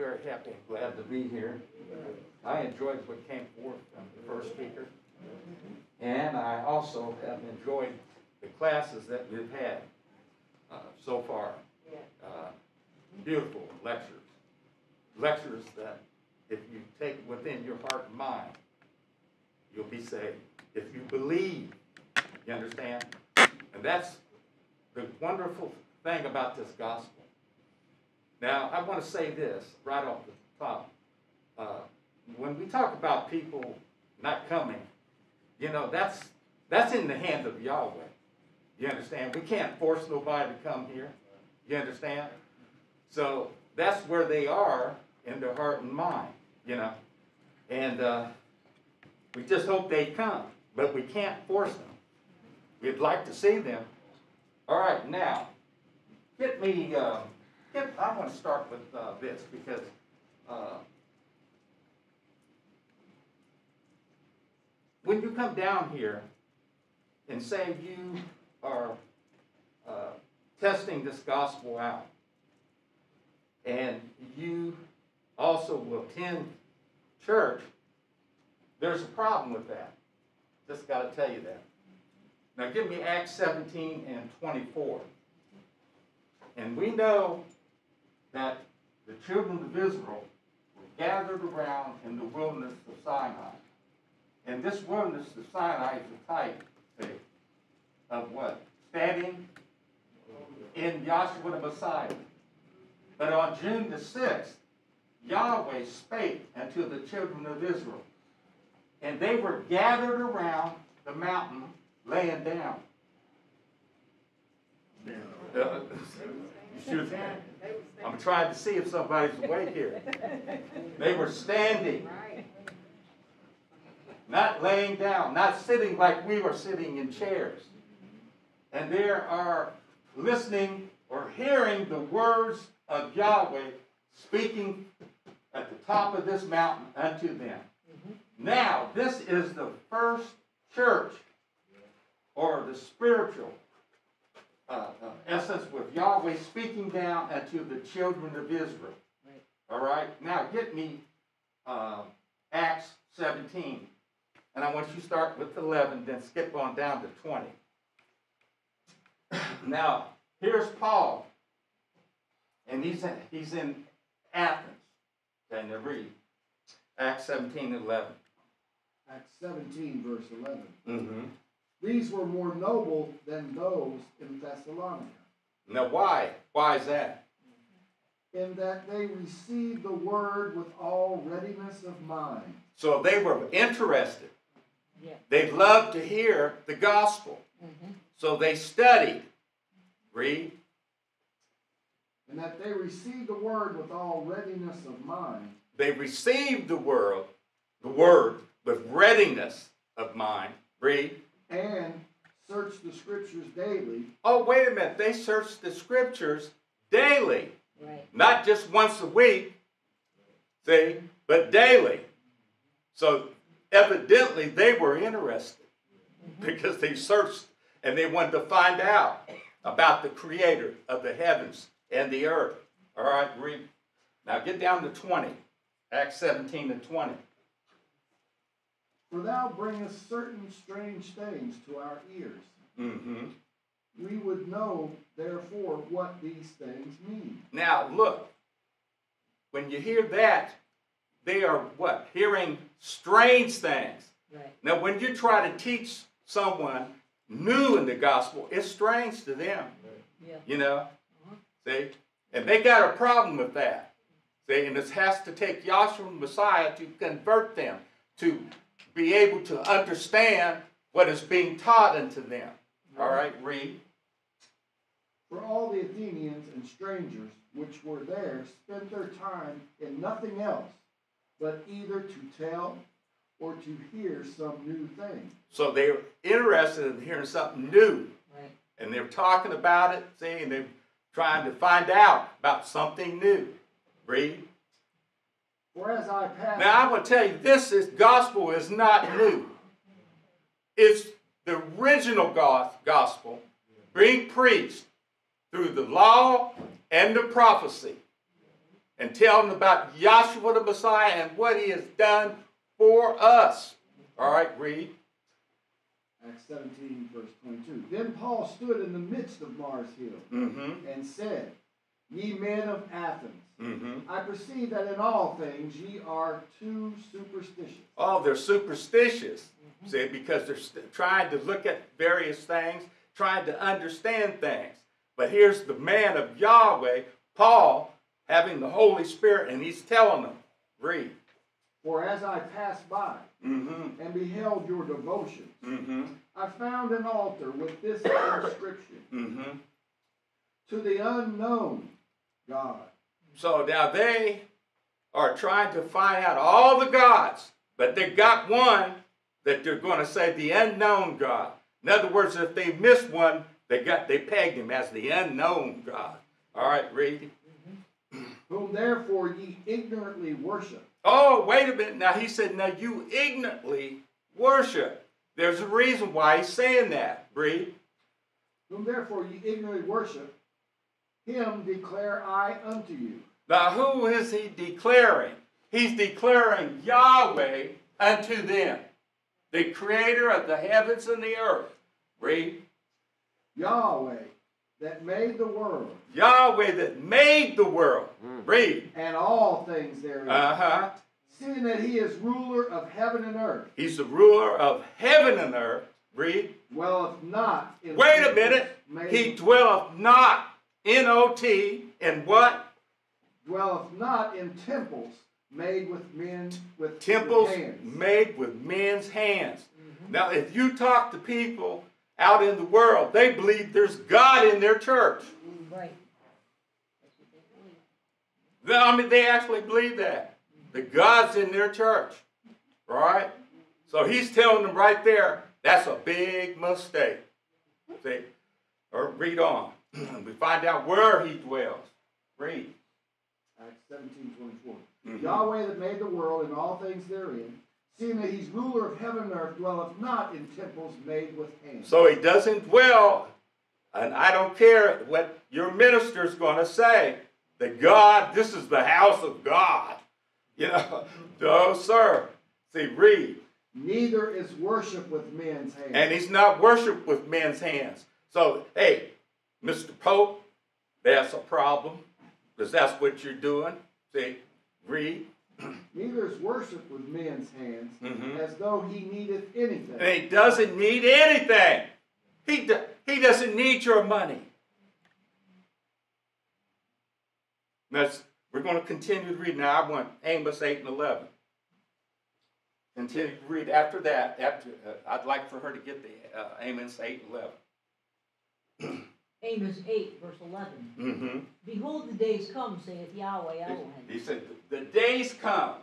Very happy and glad to be here. I enjoyed what came forth from the first speaker. And I also have enjoyed the classes that we've had uh, so far. Uh, Beautiful lectures. Lectures that if you take within your heart and mind, you'll be saved. If you believe, you understand? And that's the wonderful thing about this gospel. Now, I want to say this right off the top. Uh, when we talk about people not coming, you know, that's, that's in the hands of Yahweh. You understand? We can't force nobody to come here. You understand? So that's where they are in their heart and mind, you know. And uh, we just hope they come, but we can't force them. We'd like to see them. All right, now, get me, uh, I want to start with uh, this because uh, when you come down here and say you are uh, testing this gospel out, and you also will attend church, there's a problem with that. Just got to tell you that. Now give me Acts 17 and 24. And we know that the children of Israel were gathered around in the wilderness of Sinai. And this wilderness of Sinai is a type of what? Standing in Yahshua the Messiah. But on June the 6th, Yahweh spake unto the children of Israel. And they were gathered around the mountain laying down. Uh, you should, I'm trying to see if somebody's awake here. They were standing, not laying down, not sitting like we were sitting in chairs. And they are listening or hearing the words of Yahweh speaking at the top of this mountain unto them. Now, this is the first church or the spiritual uh, uh, essence with Yahweh speaking down unto the children of Israel. Right. All right, now get me uh, Acts 17. And I want you to start with 11, then skip on down to 20. now, here's Paul, and he's in, he's in Athens. Okay, now read Acts 17 11. Acts 17, verse 11. Mm-hmm. These were more noble than those in Thessalonica, Now, why? Why is that? in that they received the word with all readiness of mind. So they were interested. Yeah. They loved to hear the gospel. Mhm. So they studied. Read. And that they received the word with all readiness of mind, They received the word, the word with readiness of mind. Read. And search the scriptures daily, Oh, wait a minute. They searched the scriptures daily, Right. not just once a week. See, but daily. So evidently they were interested mm-hmm. because they searched and they wanted to find out about the creator of the heavens and the earth. All right, read. Now get down to 20. Acts 17 and 20. For thou bringest certain strange things to our ears. Mm-hmm. We would know, therefore, what these things mean. Now look, when you hear that, they are what? Hearing strange things. Right. Now, when you try to teach someone new in the gospel, it's strange to them. Yeah. You know? See? And they got a problem with that. See? And this has to take Yahshua Messiah to convert them, to be able to understand what is being taught unto them. All right, read. For all the Athenians and strangers which were there spent their time in nothing else but either to tell or to hear some new thing. So they're interested in hearing something new. Right. And they're talking about it, see, and they're trying to find out about something new. Read. For as I passed, Now I to tell you, this is gospel is not new. It's the original go- gospel being preached through the law and the prophecy, and telling about Yahshua the Messiah and what He has done for us. All right, read. Acts 17, verse 22. Then Paul stood in the midst of Mars Hill Mm-hmm. and said, Ye men of Athens, Mm-hmm. I perceive that in all things ye are too superstitious. Oh, they're superstitious. See, because they're st- trying to look at various things, trying to understand things. But here's the man of Yahweh, Paul, having the Holy Spirit, and he's telling them, read. For as I passed by Mm-hmm. and beheld your devotion, Mm-hmm. I found an altar with this inscription Mm-hmm. To the unknown God. So now they are trying to find out all the gods, but they got one that they're going to say the unknown God. In other words, if they miss one, they got they pegged him as the unknown God. All right, read. Mm-hmm. whom therefore ye ignorantly worship. Oh, wait a minute. Now he said, now you ignorantly worship. There's a reason why he's saying that. Read. Whom therefore ye ignorantly worship, him declare I unto you. Now who is he declaring? He's declaring Yahweh unto them, the creator of the heavens and the earth. Read. Yahweh, that made the world Yahweh that made the world. Read. and all things therein, Uh huh. seeing that he is ruler of heaven and earth, He's the ruler of heaven and earth. Read. dwelleth not in Wait a minute. made- He dwelleth not, N O T, and what? dwelleth not in temples made with men with with Temples hands. made with men's hands. Mm-hmm. Now, if you talk to people out in the world, they believe there's God in their church. Right. That's they. I mean, they actually believe that. The God's in their church. Right? So he's telling them right there, that's a big mistake. See? Or read on. we find out where he dwells. Read. Acts seventeen twenty-four. Mhm. Yahweh that made the world and all things therein, seeing that he's ruler of heaven and earth, dwelleth not in temples made with hands. So he doesn't dwell, and I don't care what your minister's going to say, that God, this is the house of God. You know, no, sir. See, read. Neither is worship with men's hands. And he's not worshiped with men's hands. So, hey, Mr. Pope, that's a problem, because that's what you're doing. See, read. Neither is worship with men's hands, Mhm. as though he needeth anything. And he doesn't need anything. He, do, he doesn't need your money. That's, we're going to continue to read now. I want Amos 8 and 11. Continue to read after that. After uh, I'd like for her to get the uh, Amos 8 and 11. Amos eight, verse eleven. Mm-hmm. Behold, the days come, saith Yahweh Elohim, He said, The days come,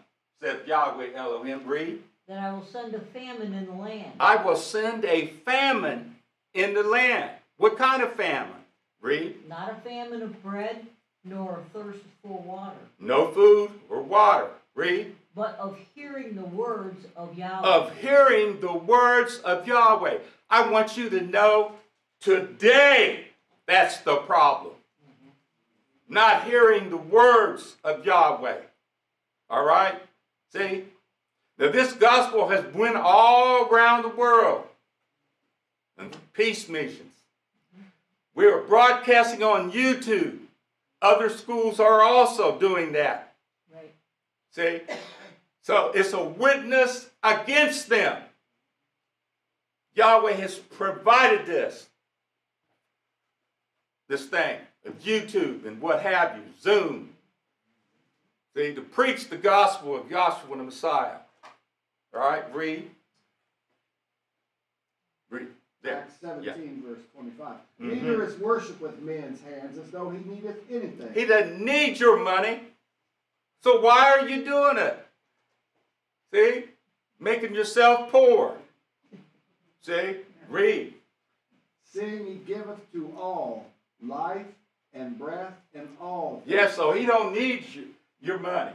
saith Yahweh Elohim, read, that I will send a famine in the land. I will send a famine in the land. What kind of famine? Read, Not a famine of bread, nor of thirst for water, no food or water. Read, but of hearing the words of Yahweh. of hearing the words of Yahweh. I want you to know today that's the problem. Not hearing the words of Yahweh. All right? See? Now, this gospel has went all around the world. And peace missions. We are broadcasting on YouTube. Other schools are also doing that. Right. See? So it's a witness against them. Yahweh has provided this. This thing of YouTube and what have you, Zoom. See, to preach the gospel of Yahshua the Messiah. All right, read. Read. There. Acts seventeen, verse twenty-five. Mhm. Neither is worship with men's hands, as though he needeth anything. He doesn't need your money. So why are you doing it? See? Making yourself poor. See? Read. seeing he giveth to all life and breath and all. Yeah, so he don't need you, your money.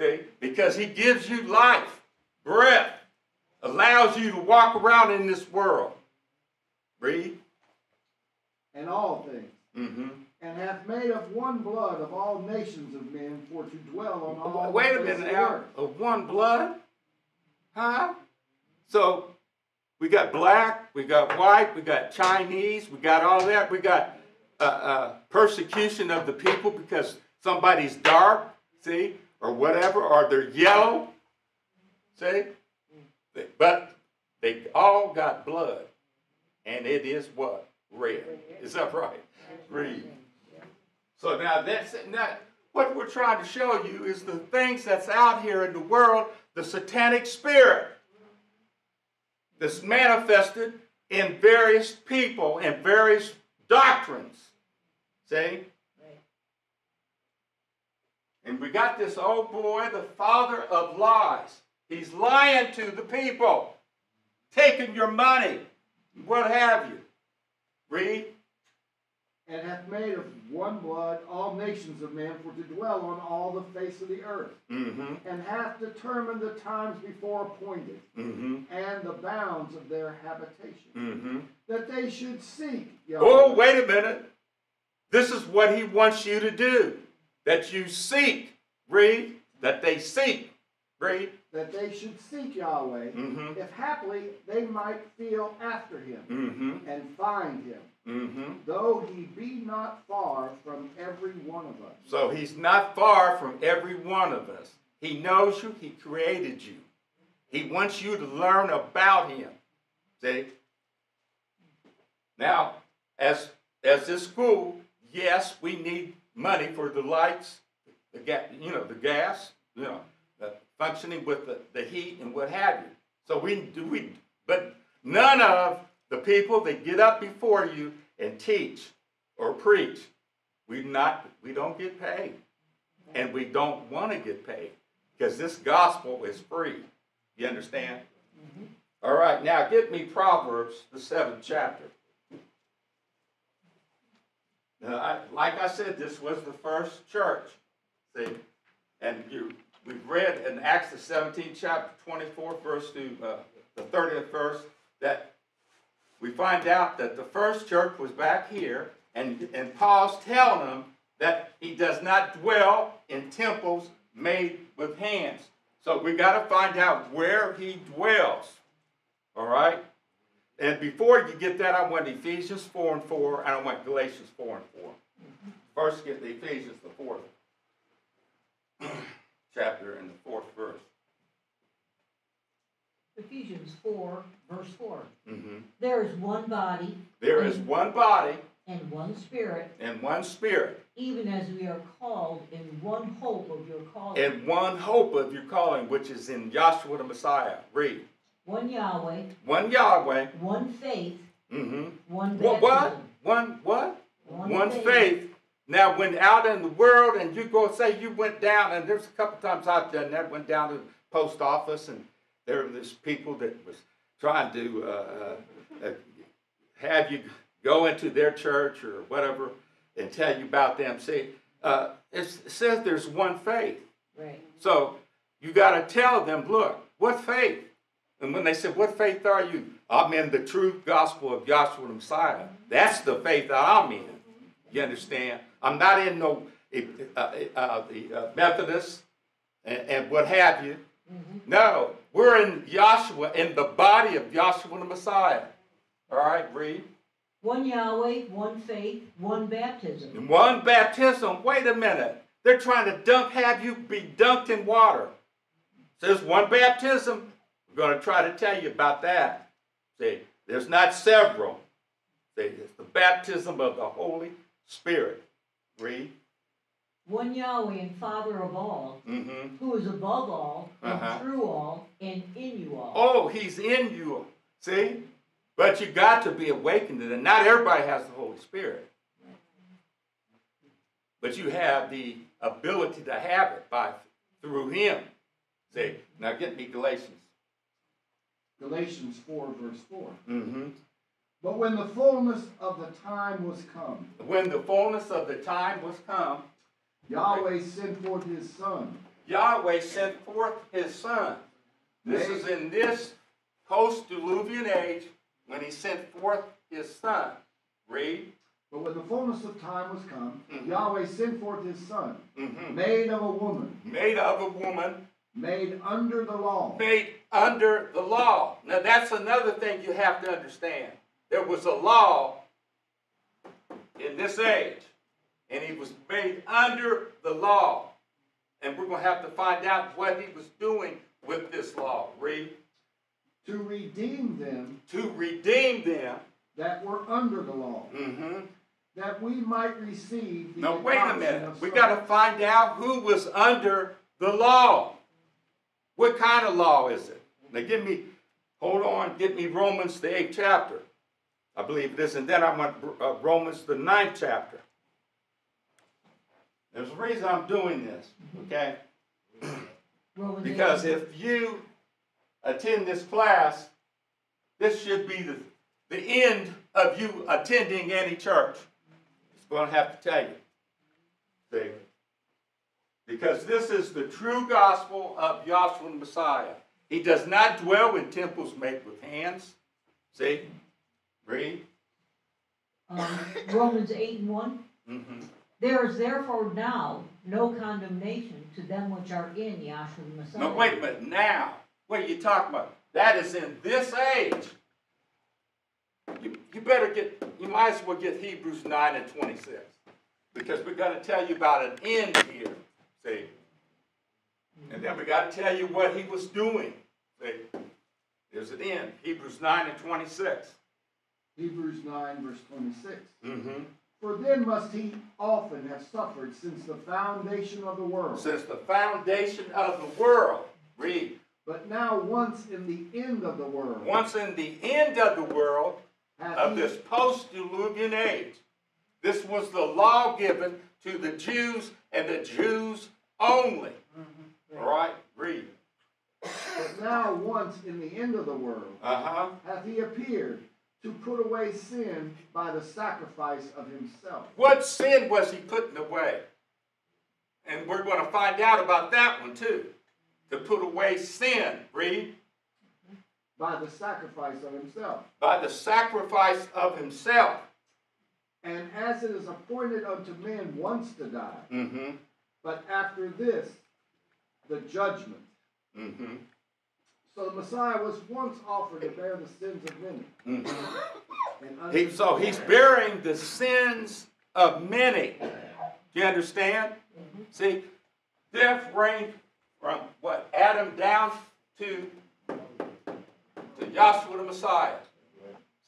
See? Because he gives you life, breath, allows you to walk around in this world. Breathe. and all things, Mm-hmm. and hath made of one blood of all nations of men for to dwell on all Wait a minute of. Of one blood? Huh? So we got black, we got white, we got Chinese, we got all that. We got uh, uh, persecution of the people because somebody's dark, see, or whatever, or they're yellow, see. But they all got blood, and it is what red. Is that right? Read. So now that's now. what we're trying to show you is the things that's out here in the world, the satanic spirit that's manifested in various people and various doctrines. See? Right. And we got this old boy, the father of lies. He's lying to the people, taking your money, what have you. Read. And hath made of one blood all nations of men for to dwell on all the face of the earth. Mm-hmm. And hath determined the times before appointed, Mm-hmm. and the bounds of their habitation, Mm-hmm. That they should seek Yahweh. Oh, wait a minute. This is what he wants you to do. That you seek. Read. That they seek. Read. That they should seek Yahweh, Mm-hmm. if haply they might feel after him, Mm-hmm. and find him, Mm-hmm. though he be not far from every one of us. So he's not far from every one of us. He knows you. He created you. He wants you to learn about him. See? Now, as as this school, yes, we need money for the lights, the ga- you know, the gas, you know, the functioning with the, the heat and what have you. So we do we but none of the people that get up before you and teach or preach, we not we don't get paid. And we don't want to get paid. Because this gospel is free. You understand? Mm-hmm. All right, now get me Proverbs, the seventh chapter. Now, I, like I said, this was the first church. See? And you, we've read in Acts, the 17th chapter, 24th verse to uh, the 30th verse, that we find out that the first church was back here, and, and Paul's telling them that he does not dwell in temples made with hands. So we got to find out where he dwells. All right? And before you get that, I want Ephesians 4 and 4, and I want Galatians 4 and 4. First, get the Ephesians, the fourth chapter and the fourth verse. Ephesians four, verse four. Mhm. There is one body There is one body and one spirit, and one spirit, even as we are called in one hope of your calling. and one hope of your calling, which is in Yahshua the Messiah. Read. One Yahweh, One Yahweh. one faith, Mm-hmm. one What? What? One what? One, one faith. Now, when out in the world and you go say you went down, and there's a couple times I've done that, went down to the post office, and there was people that was trying to uh, uh, uh, have you go into their church or whatever and tell you about them. See, uh, it's, it says there's one faith. Right. So you got to tell them, look, what faith? And when they said, what faith are you? I'm in the true gospel of Yahshua the Messiah. That's the faith that I'm in. You understand? I'm not in no uh, uh, the uh, Methodists and, and what have you. No, we're in Yahshua, in the body of Yahshua the Messiah. All right, read. One Yahweh, one faith, one baptism. And one baptism. Wait a minute. They're trying to dunk, have you be dunked in water. Says one baptism. Going to try to tell you about that. See, there's not several. See, it's the baptism of the Holy Spirit. Read. One Yahweh and Father of all, Mm-hmm. who is above all, and Uh-huh. through all, and in you all. Oh, he's in you. See? But you got to be awakened to that. Not everybody has the Holy Spirit. But you have the ability to have it by through him. See? Now get me Galatians. Galatians 4, verse 4. Mm-hmm. But when the fullness of the time was come, When the fullness of the time was come, Yahweh sent forth his Son, Yahweh sent forth his son. This is in this post-diluvian age when he sent forth his son. Read. But when the fullness of time was come, Mhm. Yahweh sent forth his Son, Mm-hmm. made of a woman, Made of a woman, made under the law, made under the law. Now that's another thing you have to understand. There was a law in this age, and he was made under the law. And we're going to have to find out what he was doing with this law. Read. to redeem them To redeem them. that were under the law, Mm-hmm. that we might receive the Now, wait a minute. We sons. gotta find out who was under the law. What kind of law is it? Now, give me, hold on, give me Romans, the eighth chapter. I believe it is, and then I want uh, Romans, the ninth chapter. There's a reason I'm doing this, okay? Because if you attend this class, this should be the, the end of you attending any church. It's going to have to tell you. See? Because this is the true gospel of Yahshua the Messiah. He does not dwell in temples made with hands. See? Read. Um, Romans eight and one. Mm-hmm. There is therefore now no condemnation to them which are in Yahshua the Messiah. No, wait a minute. Now, what are you talking about? That is in this age. You, you better get, you might as well get Hebrews 9 and 26. Because we're going to tell you about an end here. See? And then we got to tell you what he was doing. See? There's an end. Hebrews 9 and 26. Hebrews 9, verse 26. Mm-hmm. For then must he often have suffered since the foundation of the world. Since the foundation of the world. Read. But now, once in the end of the world, Once in the end of the world, hath of he- this post-diluvian age. This was the law given to the Jews and the Jews only. All right, read. but now once in the end of the world, Uh-huh. hath he appeared to put away sin by the sacrifice of himself. What sin was he putting away? And we're going to find out about that one too. To put away sin, read, By the sacrifice of himself. by the sacrifice of himself. And as it is appointed unto man once to die, Mm-hmm. but after this, the judgment. Mm-hmm. So the Messiah was once offered to bear the sins of many. mm-hmm. He, so he's bearing the sins of many. Do you understand? See, death reigned from what Adam down to to Yahshua the Messiah.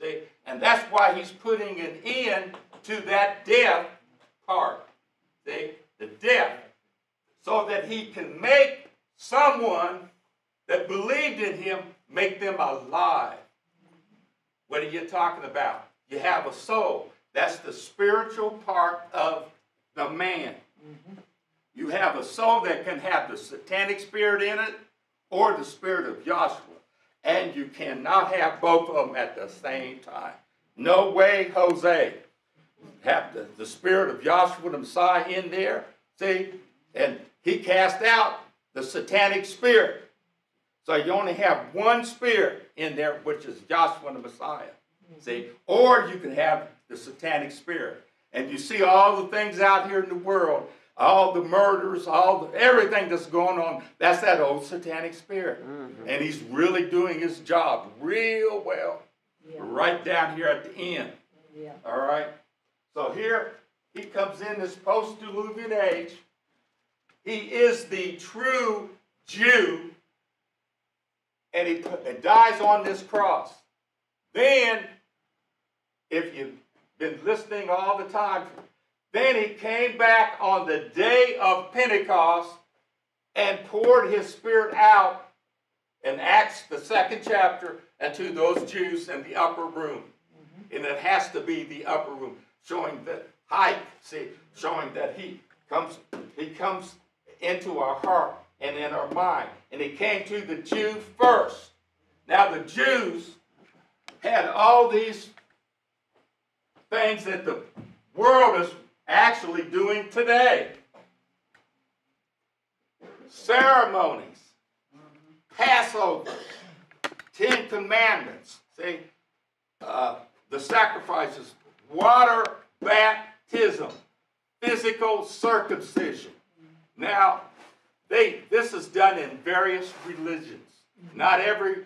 See, and that's why he's putting an end to that death part. See, the death, so that he can make someone that believed in him make them alive. What are you talking about? You have a soul. That's the spiritual part of the man. You have a soul that can have the satanic spirit in it or the spirit of Yahshua. And you cannot have both of them at the same time. No way, Jose. Have the, the spirit of Yahshua the Messiah in there. See? And he cast out the satanic spirit. So you only have one spirit in there, which is Yahshua the Messiah. Mm-hmm. See? Or you can have the satanic spirit. And you see all the things out here in the world, all the murders, all the, everything that's going on, that's that old satanic spirit. Mm-hmm. And he's really doing his job real well. Yeah, Right down here at the end. yeah. All right? So here he comes in this post diluvian age. He is the true Jew, and he dies on this cross. Then, if you've been listening all the time, then he came back on the day of Pentecost and poured his spirit out in Acts, the second chapter, and to those Jews in the upper room. Mm-hmm. And it has to be the upper room, showing the height, see, showing that he comes, he comes into our heart and in our mind. And he came to the Jew first. Now the Jews had all these things that the world is actually doing today. Ceremonies, Passover, Ten Commandments, see, uh, the sacrifices, water baptism, physical circumcision. Now, they this is done in various religions. Not every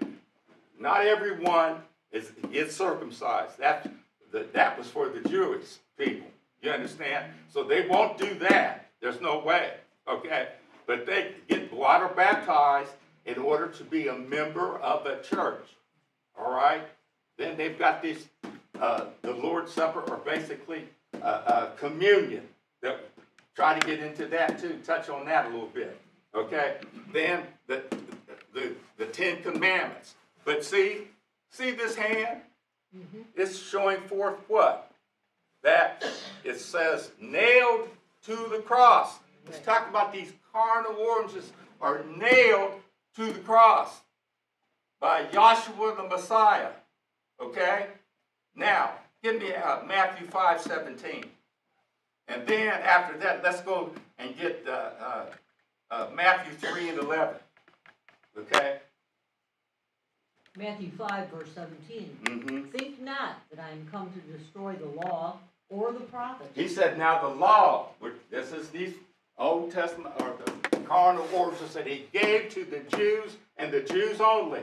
not everyone is, is circumcised. That, that that was for the Jewish people. You understand? So they won't do that. There's no way. Okay? But they get water baptized in order to be a member of a church. All right? Then they've got this, uh, the Lord's Supper, or basically uh, uh, communion. That, try to get into that too, touch on that a little bit, okay? Then the, the, the Ten Commandments. But see, see this hand? It's showing forth what? That it says nailed to the cross. It's talking about these carnal ordinances are nailed to the cross by Yahshua the Messiah. Okay? Now, give me uh, Matthew 5 17. And then after that, let's go and get uh, uh, uh, Matthew 3 and 11. Okay? Matthew five, verse seventeen. Mm-hmm. Think not that I am come to destroy the law or the prophets. He said, now the law, which this is these Old Testament or the carnal ordinances that he gave to the Jews and the Jews only.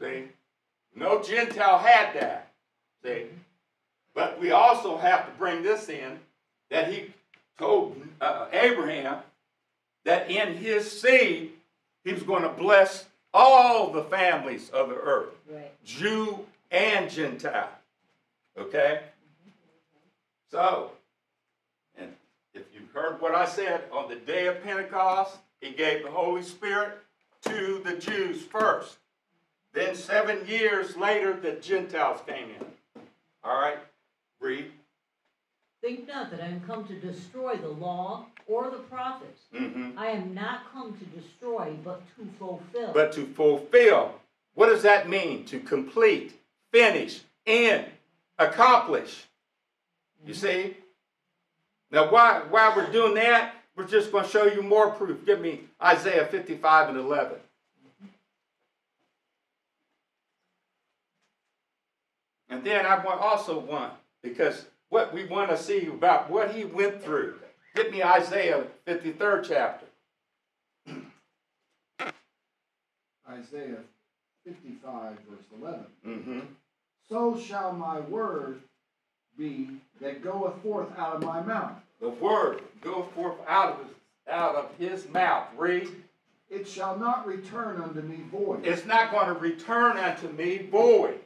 See? No Gentile had that. See? But we also have to bring this in that he told uh, Abraham that in his seed he was going to bless all the families of the earth, Right. Jew and Gentile. Okay? So, and if you heard what I said, on the day of Pentecost, he gave the Holy Spirit to the Jews first. Then seven years later, the Gentiles came in. All right? Read. Think not that I am come to destroy the law or the prophets. Mm-hmm. I am not come to destroy, but to fulfill. But to fulfill, what does that mean? To complete, finish, end, accomplish. You see? Now, why, while we're doing that, we're just going to show you more proof. Give me Isaiah 55 and 11. And then I want also want, because what we want to see about what he went through. Give me Isaiah 53rd chapter. Isaiah fifty-five, verse eleven. Mm-hmm. So shall my word be that goeth forth out of my mouth. The word go forth out of his, out of his mouth. Read. It shall not return unto me void. It's not going to return unto me void.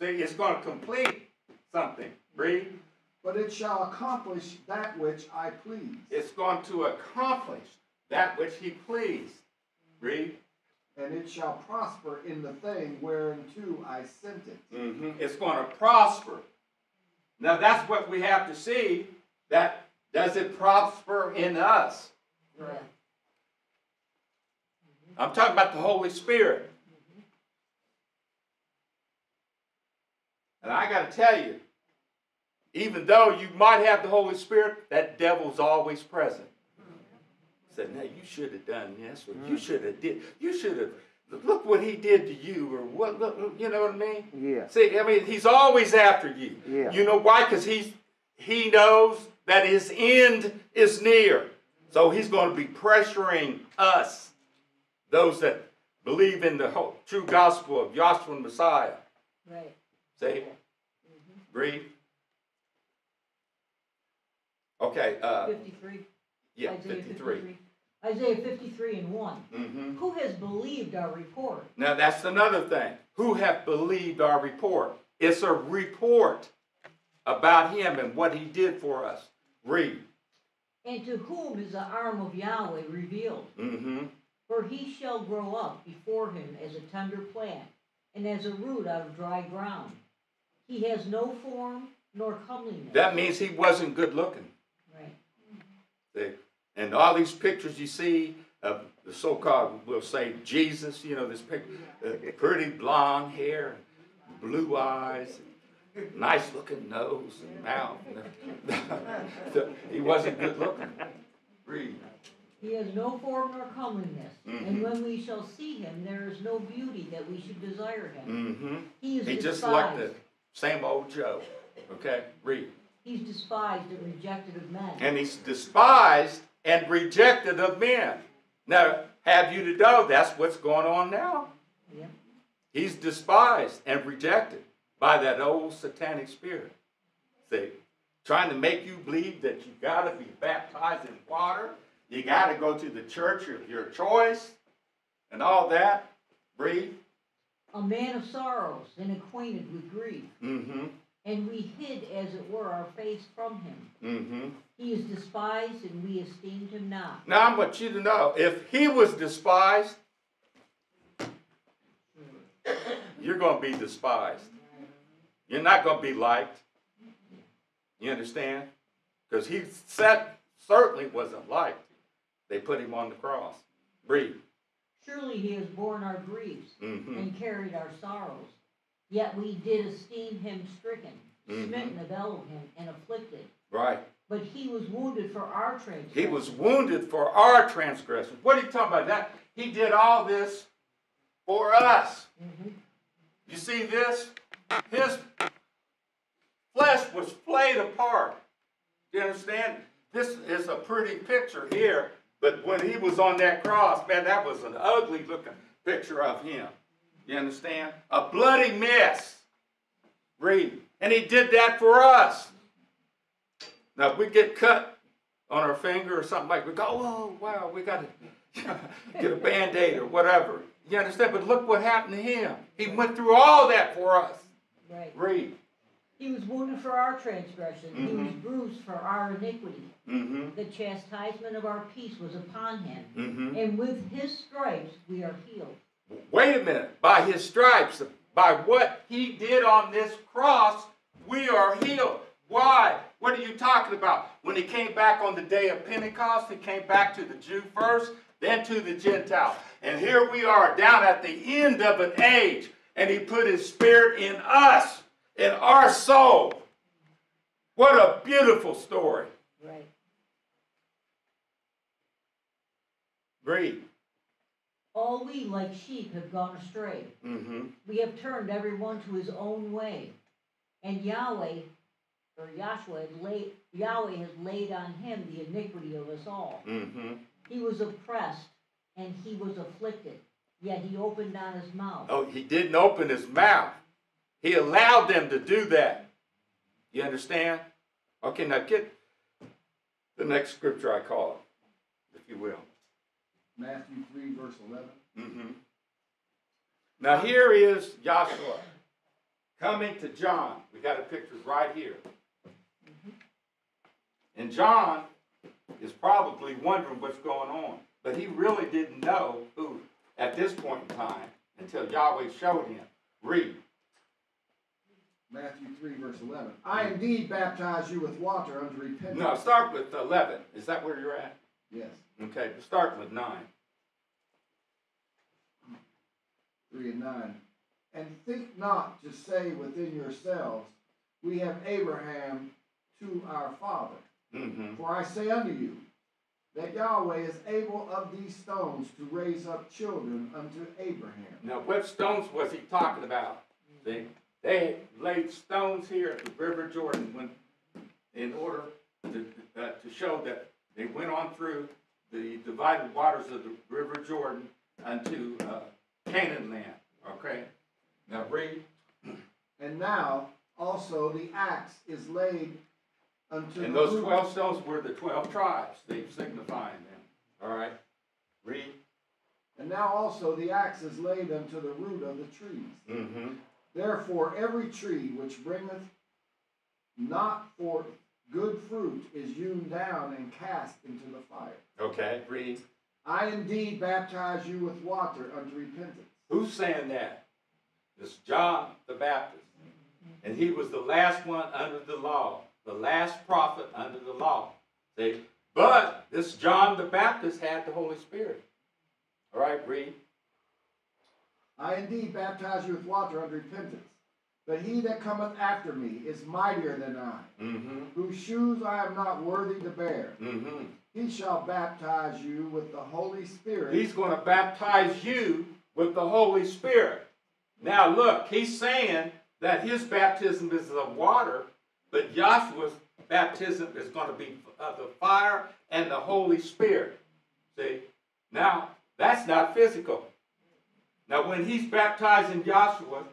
See, it's going to complete something. Read. But it shall accomplish that which I please. It's going to accomplish that which he pleased. Read. And it shall prosper in the thing whereunto I sent it. Mm-hmm. It's going to prosper. Now that's what we have to see. That does it prosper in us? Yeah. I'm talking about the Holy Spirit. And I got to tell you, even though you might have the Holy Spirit, that devil's always present. Said, "Now you should have done this, or you mm-hmm. should have did. You should have. Look what he did to you, or what? Look, you know what I mean? Yeah. See, I mean, he's always after you. Yeah. You know why? Because he's he knows that his end is near. So he's going to be pressuring us, those that believe in the whole, true gospel of Yahshua Messiah. Right. See? Read. Okay, uh, Fifty-three. yeah, Isaiah 53. Isaiah fifty-three and one. hmm Who has believed our report? Now that's another thing. Who have believed our report? It's a report about him and what he did for us. Read. And to whom is the arm of Yahweh revealed? Mm-hmm. For he shall grow up before him as a tender plant, and as a root out of dry ground. He has no form nor comeliness. That means he wasn't good looking. Right. See? And all these pictures you see of the so-called, we'll say Jesus, you know, this picture, uh, pretty blonde hair, blue eyes, nice looking nose and mouth. he wasn't good looking. Read. He has no form nor comeliness. Mhm. And when we shall see him, there is no beauty that we should desire him. Mm-hmm. He is He despised. just like the same old Joe. Okay, read. He's despised and rejected of men. And he's despised and rejected of men. Now, have you to know that's what's going on now? Yeah. He's despised and rejected by that old satanic spirit. See, trying to make you believe that you got to be baptized in water, you got to go to the church of your choice, and all that. Breathe. A man of sorrows and acquainted with grief. Mm-hmm. and we hid, as it were, our face from him. Mm-hmm. He is despised, and we esteemed him not. Now I want you to know, if he was despised, you're gonna be despised. You're not gonna be liked. You understand? Because he said certainly wasn't liked. They put him on the cross. Breathe. Surely he has borne our griefs Mm-hmm. and carried our sorrows. Yet we did esteem him stricken, Mhm. smitten of Elohim, and afflicted. Right. But he was wounded for our transgressions. He was wounded for our transgressions. What are you talking about? That he did all this for us. Mhm. You see this? His flesh was flayed apart. You understand? This is a pretty picture here, but when he was on that cross, man, that was an ugly looking picture of him. You understand? A bloody mess. Read. And he did that for us. Now, if we get cut on our finger or something like, we go, oh, wow, we got to get a band aid or whatever. You understand? But look what happened to him. He went through all that for us. Right. Read. He was wounded for our transgression. He was Mhm. bruised for our iniquity. Mm The chastisement of our peace was upon him. hmm. Mm hmm. And with his stripes we are healed. Wait a minute. By his stripes, by what he did on this cross, we are healed. Why? What are you talking about? When he came back on the day of Pentecost, he came back to the Jew first, then to the Gentile. And here we are down at the end of an age, and he put his spirit in us, in our soul. What a beautiful story. Right. Read. All we like sheep have gone astray. Mm-hmm. We have turned every one to his own way. And Yahweh, or Yahshua, has laid, Yahweh has laid on him the iniquity of us all. Mm-hmm. He was oppressed and he was afflicted, yet he opened not his mouth. Oh, he didn't open his mouth. He allowed them to do that. You understand? Okay, now get the next scripture I call it, if you will. Matthew three, verse eleven. Mm-hmm. Now here is Joshua coming to John. We got a picture right here. And John is probably wondering what's going on, but he really didn't know who at this point in time until Yahweh showed him. Read. Matthew three, verse eleven. I indeed baptize you with water unto repentance. No, start with 11. Is that where you're at? Yes, Okay, start with 9. three and nine. And think not to say within yourselves, We have Abraham to our father. Mm-hmm. For I say unto you, that Yahweh is able of these stones to raise up children unto Abraham. Now, what stones was he talking about? See, they laid stones here at the River Jordan when, in order to, uh, to show that they went on through the divided waters of the River Jordan unto uh, Canaan land. Okay? Now, read. And now also the axe is laid unto the And the those root- 12 stones were the 12 tribes, they signifying them. All right? Read. And now also the axe is laid unto the root of the trees. Mm-hmm. Therefore every tree which bringeth not forth good fruit is hewn down and cast into the fire. Okay, read. I indeed baptize you with water unto repentance. Who's saying that? It's John the Baptist. And he was the last one under the law, the last prophet under the law. See? But this John the Baptist had the Holy Spirit. All right, read. I indeed baptize you with water unto repentance. But he that cometh after me is mightier than I, Mm-hmm. whose shoes I am not worthy to bear. Mm-hmm. He shall baptize you with the Holy Spirit. He's going to baptize you with the Holy Spirit. Now look, he's saying that his baptism is of water, but Joshua's baptism is going to be of the fire and the Holy Spirit. See? Now, that's not physical. Now, when he's baptizing Joshua,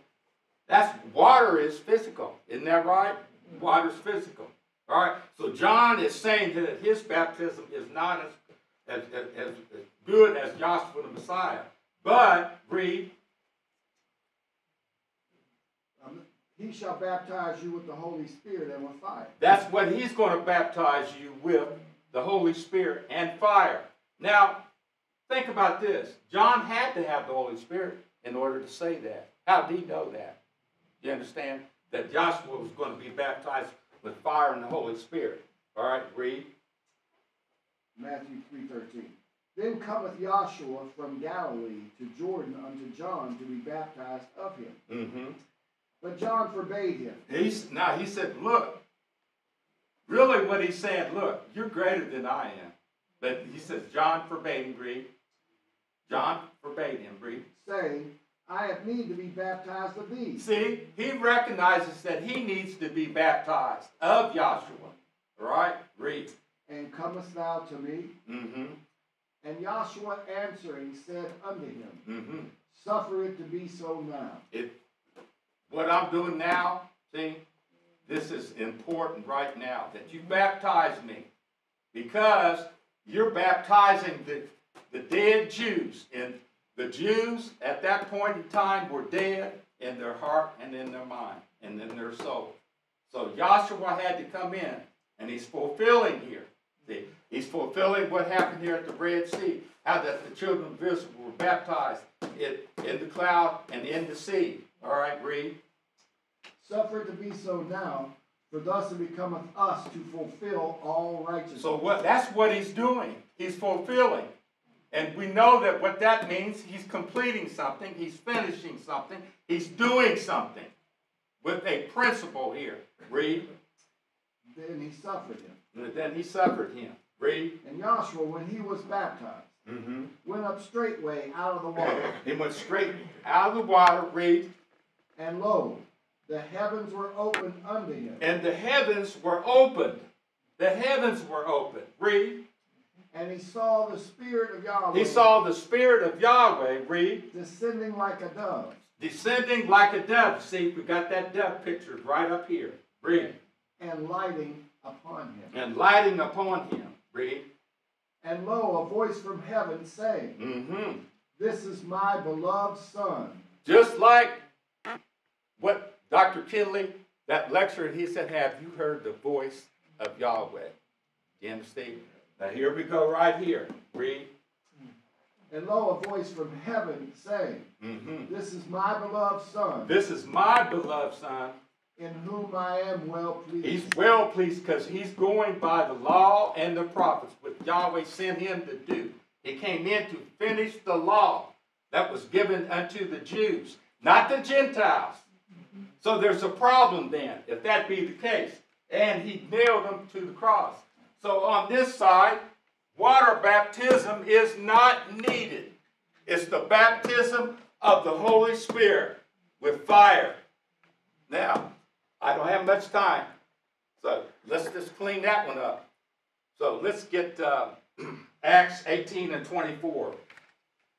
that's water is physical. Isn't that right? Water's physical. All right. So John is saying that his baptism is not as as, as, as good as Joshua the Messiah. But read. Um, he shall baptize you with the Holy Spirit and with fire. That's what he's going to baptize you with, the Holy Spirit and fire. Now, think about this. John had to have the Holy Spirit in order to say that. How did he know that? You understand? That Joshua was going to be baptized with fire and the Holy Spirit. All right, read. Matthew three thirteen. Then cometh Joshua from Galilee to Jordan unto John to be baptized of him. Mm-hmm. But John forbade him. He's now he said, look. Really, what he said, look, you're greater than I am. But he says, John forbade him, read. John forbade him, read. saying, I have need to be baptized of thee. See, he recognizes that he needs to be baptized of Joshua. Right? Read. And comest thou to me? Mm-hmm. And Joshua answering said unto him, Mm-hmm. Suffer it to be so now. It what I'm doing now, see, this is important right now that you baptize me. Because you're baptizing the, the dead Jews. And the Jews at that point in time were dead in their heart and in their mind and in their soul. So Joshua had to come in and he's fulfilling here. He's fulfilling what happened here at the Red Sea. How that the children of Israel were baptized in, in the cloud and in the sea. All right, read. Suffer it to be so now, for thus it becometh us to fulfill all righteousness. So what that's what he's doing. He's fulfilling. And we know that what that means, he's completing something, he's finishing something, he's doing something with a principle here. Read. Then he suffered him. Then he suffered him. Read. And Joshua, when he was baptized, Mm-hmm. went up straightway out of the water, He went straight out of the water, read, and lo, the heavens were opened unto him. and the heavens were opened. The heavens were opened. Read. And he saw the Spirit of Yahweh He saw the Spirit of Yahweh, read, descending like a dove, descending like a dove. See, we got that dove pictured right up here. Read. and lighting upon him. And lighting upon him. Read. And lo, a voice from heaven saying, Mm-hmm. This is my beloved Son, Just like what Dr. Kinley, that lecture, he said, Have you heard the voice of Yahweh? You understand? Now here we go right here. Read. and lo, a voice from heaven saying, Mm-hmm. This is my beloved Son, This is my beloved son. in whom I am well pleased. He's well pleased because he's going by the law and the prophets, what Yahweh sent him to do. He came in to finish the law that was given unto the Jews, not the Gentiles. So there's a problem then, if that be the case. And he nailed them to the cross. So on this side, water baptism is not needed. It's the baptism of the Holy Spirit with fire. Now, I don't have much time, so let's just clean that one up. So let's get uh, Acts 18 and 24.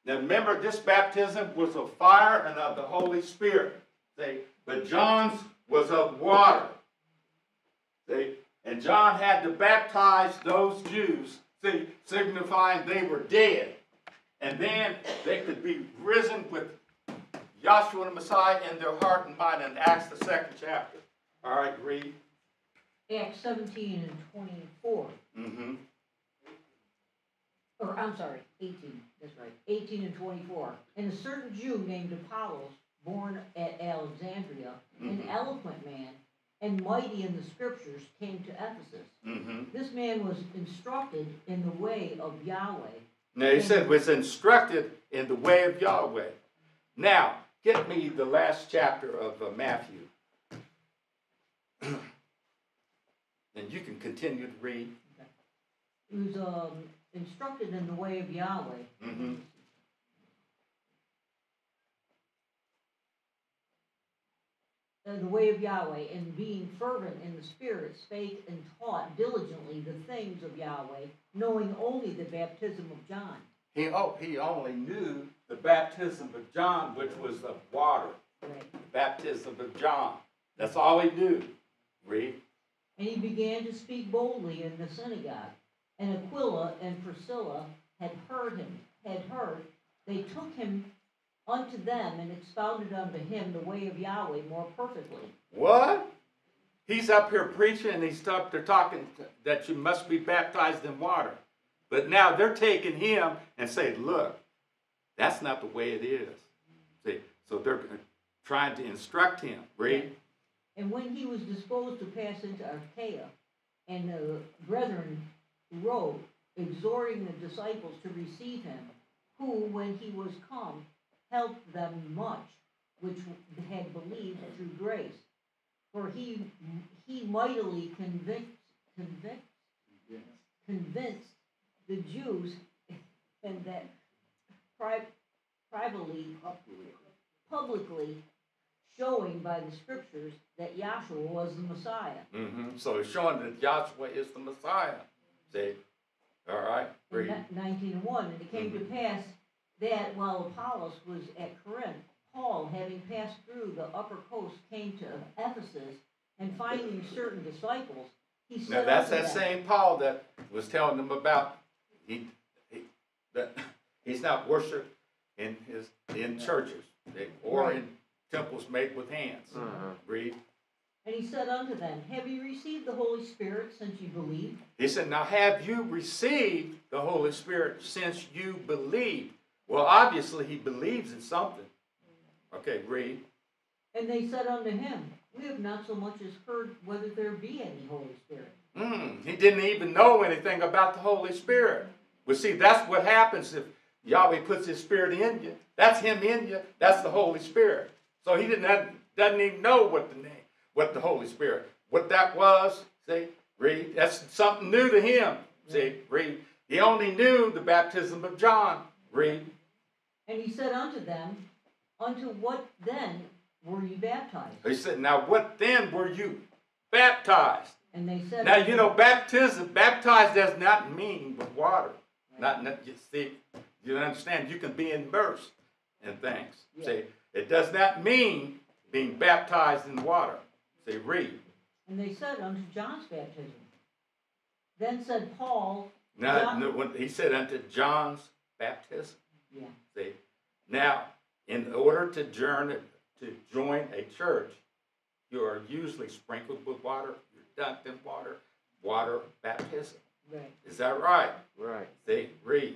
Now remember, this baptism was of fire and of the Holy Spirit. See, but John's was of water. See, and John had to baptize those Jews, see, signifying they were dead. And then they could be risen with Joshua the Messiah in their heart and mind in Acts the second chapter. All right, read. Acts seventeen and twenty-four, Mm-hmm. or I'm sorry, eighteen, that's right, eighteen and twenty-four. And a certain Jew named Apollos, born at Alexandria, an Mhm. eloquent man, and mighty in the scriptures, came to Ephesus. Mm-hmm. This man was instructed in the way of Yahweh. Now he said was instructed in the way of Yahweh. Now, get me the last chapter of uh, Matthew. and you can continue to read. He was um, instructed in the way of Yahweh. Mm-hmm. The way of Yahweh, and being fervent in the Spirit, spake and taught diligently the things of Yahweh, knowing only the baptism of John. He, oh, he only knew the baptism of John, which was of water. Right. Baptism of John. That's all he knew. Read. And he began to speak boldly in the synagogue. And Aquila and Priscilla had heard him, had heard. They took him unto them and expounded unto him the way of Yahweh more perfectly. What? He's up here preaching and he's up there talking that you must be baptized in water. But now they're taking him and saying, look, that's not the way it is. See, so they're trying to instruct him. Read. And when he was disposed to pass into Achaia, and the brethren wrote, exhorting the disciples to receive him, who, when he was come, helped them much, which had believed through grace. For he, he mightily convinced, convinced, Yes. convinced the Jews, and that pri- privately, publicly, showing by the scriptures that Yahshua was the Messiah. Mm-hmm. So it's showing that Joshua is the Messiah. See? All right. in Read. ni- nineteen and one, and it came to pass that while Apollos was at Corinth, Paul, having passed through the upper coast, came to Ephesus, and finding certain disciples, he Now that's that them, same Paul that was telling them about he, he that he's not worshipped in his in churches or Right. in temples made with hands. Uh-huh. Read. And he said unto them, Have you received the Holy Spirit since you believed? He said, Now have you received the Holy Spirit since you believe? Well, obviously he believes in something. Okay, read. And they said unto him, We have not so much as heard whether there be any Holy Spirit. Mm, he didn't even know anything about the Holy Spirit. Well, see, that's what happens if Yahweh puts His Spirit in you. That's Him in you. That's the Holy Spirit. So he didn't have, doesn't even know what the name, what the Holy Spirit, what that was. See, read. That's something new to him. See, read. He only knew the baptism of John. Read. And he said unto them, Unto what then were you baptized? He said, "Now what then were you baptized?" And they said, Now you know baptism. Baptized does not mean with water. Not, not you see. You understand? You can be immersed in things. Yeah. See, it does not mean being baptized in water. See, read. And they said unto John's baptism. Then said Paul, Now, John- no, he said unto John's baptism. Yeah. See, now, in order to join to join a church, you are usually sprinkled with water. You're dunked in water. Water baptism. right. Is that right? Right. See, read.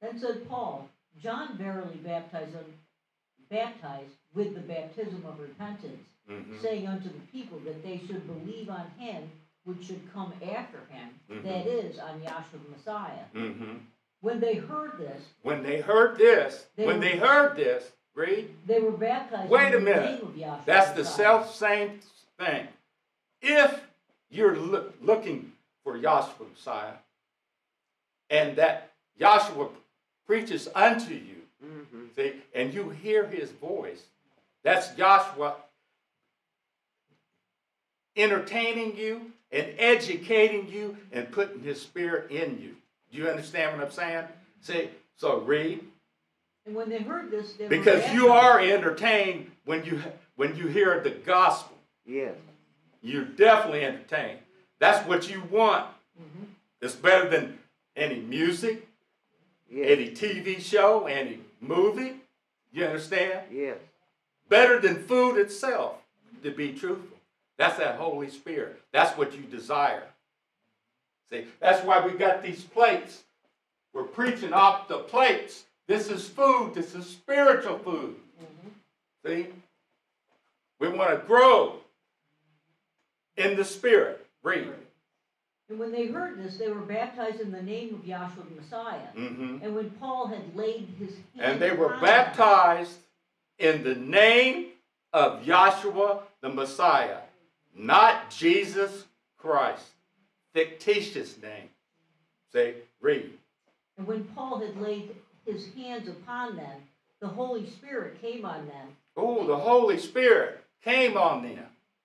Then said Paul, John verily baptized, un- baptized with the baptism of repentance, Mhm. saying unto the people that they should believe on him which should come after him, Mhm. that is, on Yahshua the Messiah. Mm-hmm. When they heard this, When they heard this, They when were- they heard this, read. they were baptized Wait a in the minute. name of Yahshua That's the the self same thing. If you're loo- looking for Yahshua Messiah, and that Yahshua preaches unto you, Mm-hmm. see, and you hear his voice, that's Yahshua entertaining you and educating you and putting his spirit in you. Do you understand what I'm saying? See, so read. And when they heard this, they were Because you are entertained when you when you hear the gospel. Yes. You're definitely entertained. That's what you want. Mhm. It's better than any music, Yes. any TV show, any movie. You understand? Yes. Better than food itself, to be truthful. That's that Holy Spirit. That's what you desire. See, that's why we got these plates. We're preaching off the plates. This is food. This is spiritual food. Mhm. See? We want to grow in the Spirit. Read. And when they heard this, they were baptized in the name of Yahshua the Messiah. hmm And when Paul had laid his hand And they were baptized in the name of Yahshua the Messiah, not Jesus Christ. Fictitious name. Say, read. and when Paul had laid his hands upon them, the Holy Spirit came on them, Oh, the Holy Spirit came on them.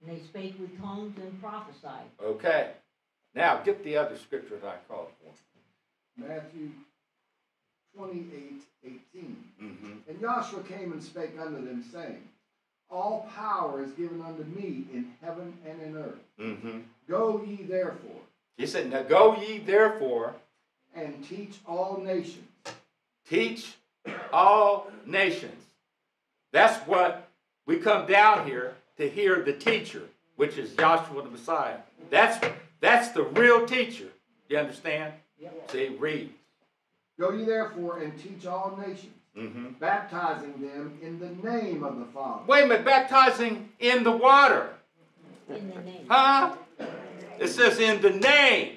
and they spake with tongues and prophesied. Okay. Now get the other scripture that I called for. Matthew twenty-eight, eighteen. Mm-hmm. And Joshua came and spake unto them, saying, All power is given unto me in heaven and in earth. Mm-hmm. Go ye therefore, He said, Now go ye therefore, and teach all nations, teach all nations. That's what we come down here to hear the teacher, which is Joshua the Messiah. That's, that's the real teacher. You understand? Yep. See, read. Go ye therefore and teach all nations, hmm baptizing them in the name of the Father. Wait a minute, baptizing in the water. In the name. Huh? It says in the name.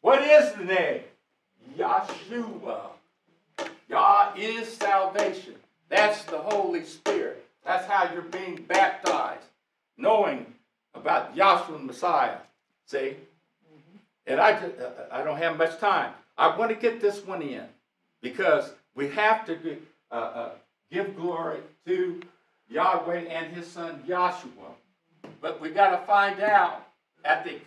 What is the name? Yahshua. Yah is salvation. That's the Holy Spirit. That's how you're being baptized, knowing about Yahshua the Messiah. See? And I, uh, I don't have much time. I want to get this one in because we have to uh, uh, give glory to Yahweh and His Son Joshua. But we got to find out at the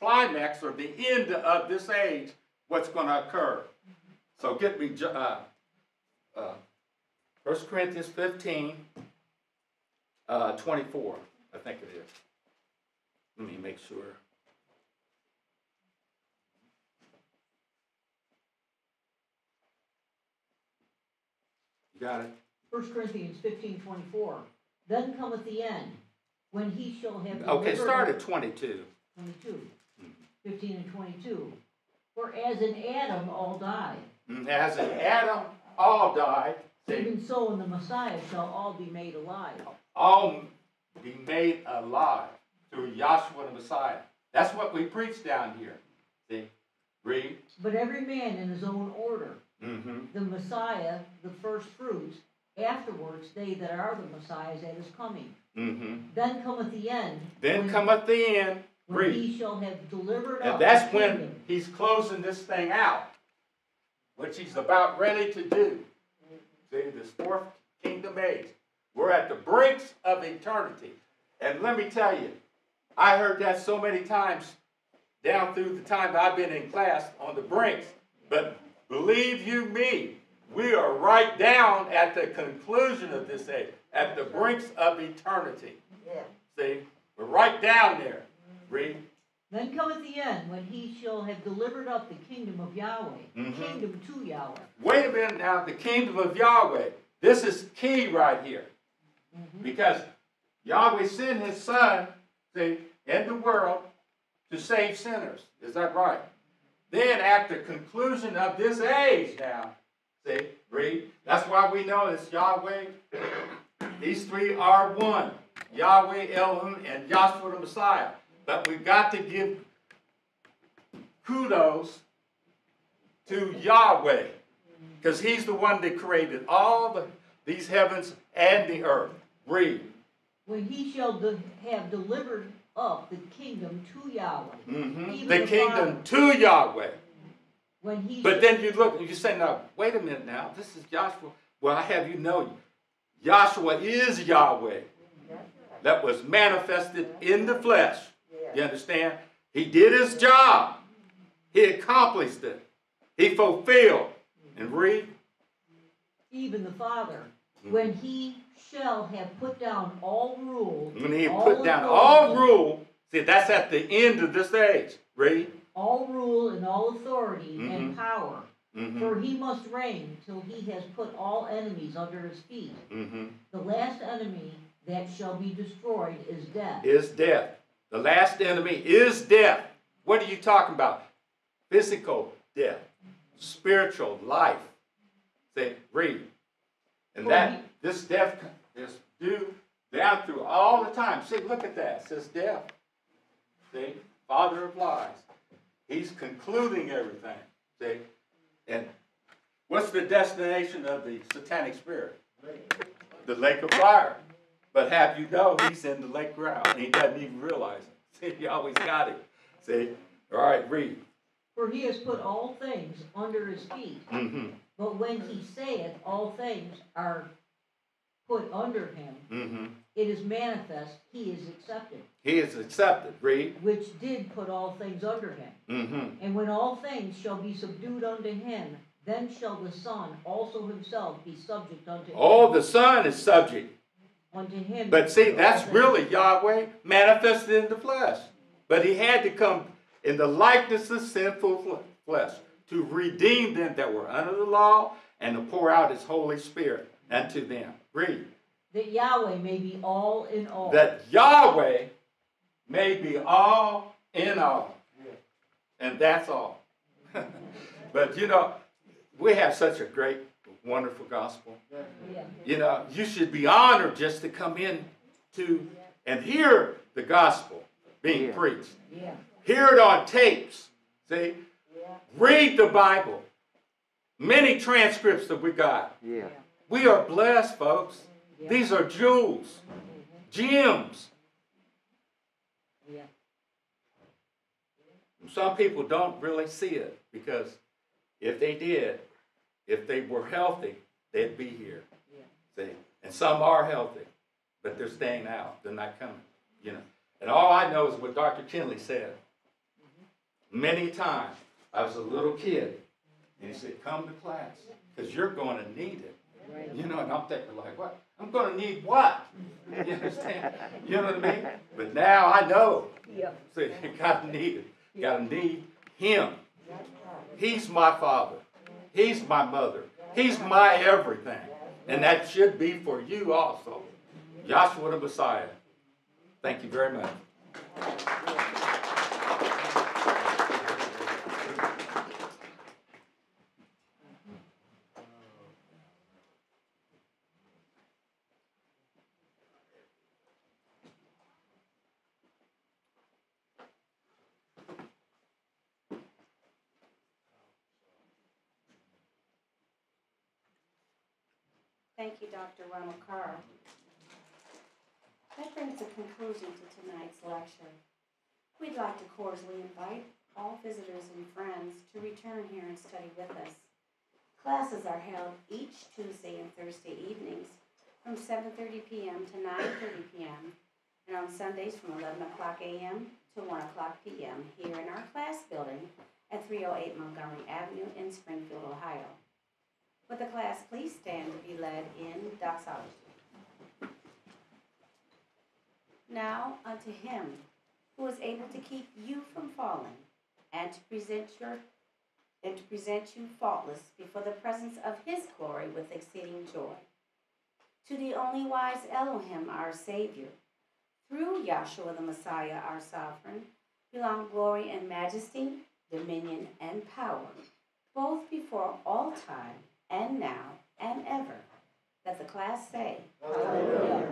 climax or the end of this age what's going to occur. So get me uh, uh, 1 Corinthians 15, uh, 24, I think it is. Let me make sure. You got it? First Corinthians fifteen twenty-four. Then cometh the end, when he shall have Okay, delivered start at 22. 22, 15 and 22. For as in Adam all die, Mm, As in Adam, all died. See, even so in the Messiah shall all be made alive. all be made alive through Yahshua the Messiah. That's what we preach down here. See, read. But every man in his own order. Mm-hmm. The Messiah, the first fruits, afterwards they that are the Messiahs at his coming. Mm-hmm. Then cometh the end. Then when- cometh the end. When Read. he shall have delivered up. And the that's when kingdom. he's closing this thing out, which he's about ready to do. See, this fourth kingdom age. We're at the brinks of eternity. And let me tell you, I heard that so many times down through the time I've been in class on the brinks. But believe you me, we are right down at the conclusion of this age, at the brinks of eternity. Yeah. See, we're right down there. Read. Then cometh the end, when he shall have delivered up the kingdom of Yahweh, Mhm. kingdom to Yahweh. Wait a minute now, the kingdom of Yahweh. This is key right here. Because Yahweh sent his son, see, in the world to save sinners. Is that right? Then at the conclusion of this age now, see, read, that's why we know it's Yahweh. These three are one. Yahweh, Elohim, and Joshua the Messiah. But we've got to give kudos to Yahweh. Because he's the one that created all the, these heavens and the earth. Read. When he shall de- have delivered up the kingdom to Yahweh. Mhm. The the kingdom to Yahweh. When he But then you look, you say, now, wait a minute now, this is Joshua. Well, I have you know, Joshua is Yahweh that was manifested in the flesh. You understand? He did his job. He accomplished it. He fulfilled. And read. even the Father, Mm-hmm. when he shall have put down all rule, When he put down all rule, see, that's at the end of this age. Read. all rule and all authority Mhm. and power, Mm-hmm. for he must reign till he has put all enemies under his feet. Mm-hmm. The last enemy that shall be destroyed is death. Is death. The last enemy is death. What are you talking about? Physical death, spiritual life. Say, read. And that this death is due down through all the time. See, look at that. It says death. See, father of lies. He's concluding everything. See, and what's the destination of the satanic spirit? The lake of fire. But have you know he's in the lake ground and he doesn't even realize it. See, he always got it. See? All right, read. For he has put all things under his feet. Mm-hmm. But when he saith all things are put under him, Mm-hmm. It is manifest he is accepted, He is accepted. Read. which did put all things under him. Mm-hmm. And when all things shall be subdued unto him, then shall the Son also himself be subject unto him. Oh, the Son is subject. Unto him. But see, that's really Yahweh manifested in the flesh. But he had to come in the likeness of sinful flesh to redeem them that were under the law and to pour out his Holy Spirit unto them. Read. That Yahweh may be all in all. that Yahweh may be all in all. And that's all. but you know, we have such a great, wonderful gospel. Yeah. You know, you should be honored just to come in to and hear the gospel being Yeah. preached. Yeah. Hear it on tapes. See? Read the Bible. Many transcripts that we got. Yeah. We are blessed, folks. Yeah. These are jewels, gems. Yeah. Some people don't really see it because if they did, if they were healthy, they'd be here. Yeah. See? And some are healthy, but they're staying out. They're not coming. You know. And all I know is what Dr. Chinley said. Mm-hmm. Many times I was a little kid, and he said, "Come to class, because you're going to need it." Right. You know, and I'm thinking like, what? I'm going to need what? You understand? You know what I mean? But now I know. Yeah. See, need it. You gotta need him. He's my father. He's my mother. He's my everything. And that should be for you also. Joshua the Messiah. Thank you very much. Thank you, Dr. Ronald. That brings a conclusion to tonight's lecture. We'd like to cordially invite all visitors and friends to return here and study with us. Classes are held each Tuesday and Thursday evenings from 7:30 p.m. to 9:30 p.m. and on Sundays from 11 o'clock a.m. to 1 o'clock p.m. here in our class building at 308 Montgomery Avenue in Springfield, Ohio. Would the class please stand to be led in doxology? Now unto him who is able to keep you from falling and to present your and to present you faultless before the presence of his glory with exceeding joy. To the only wise Elohim, our Savior, through Yahshua the Messiah, our sovereign, belong glory and majesty, dominion and power, both before all time and now and ever. Let the class say, Hallelujah.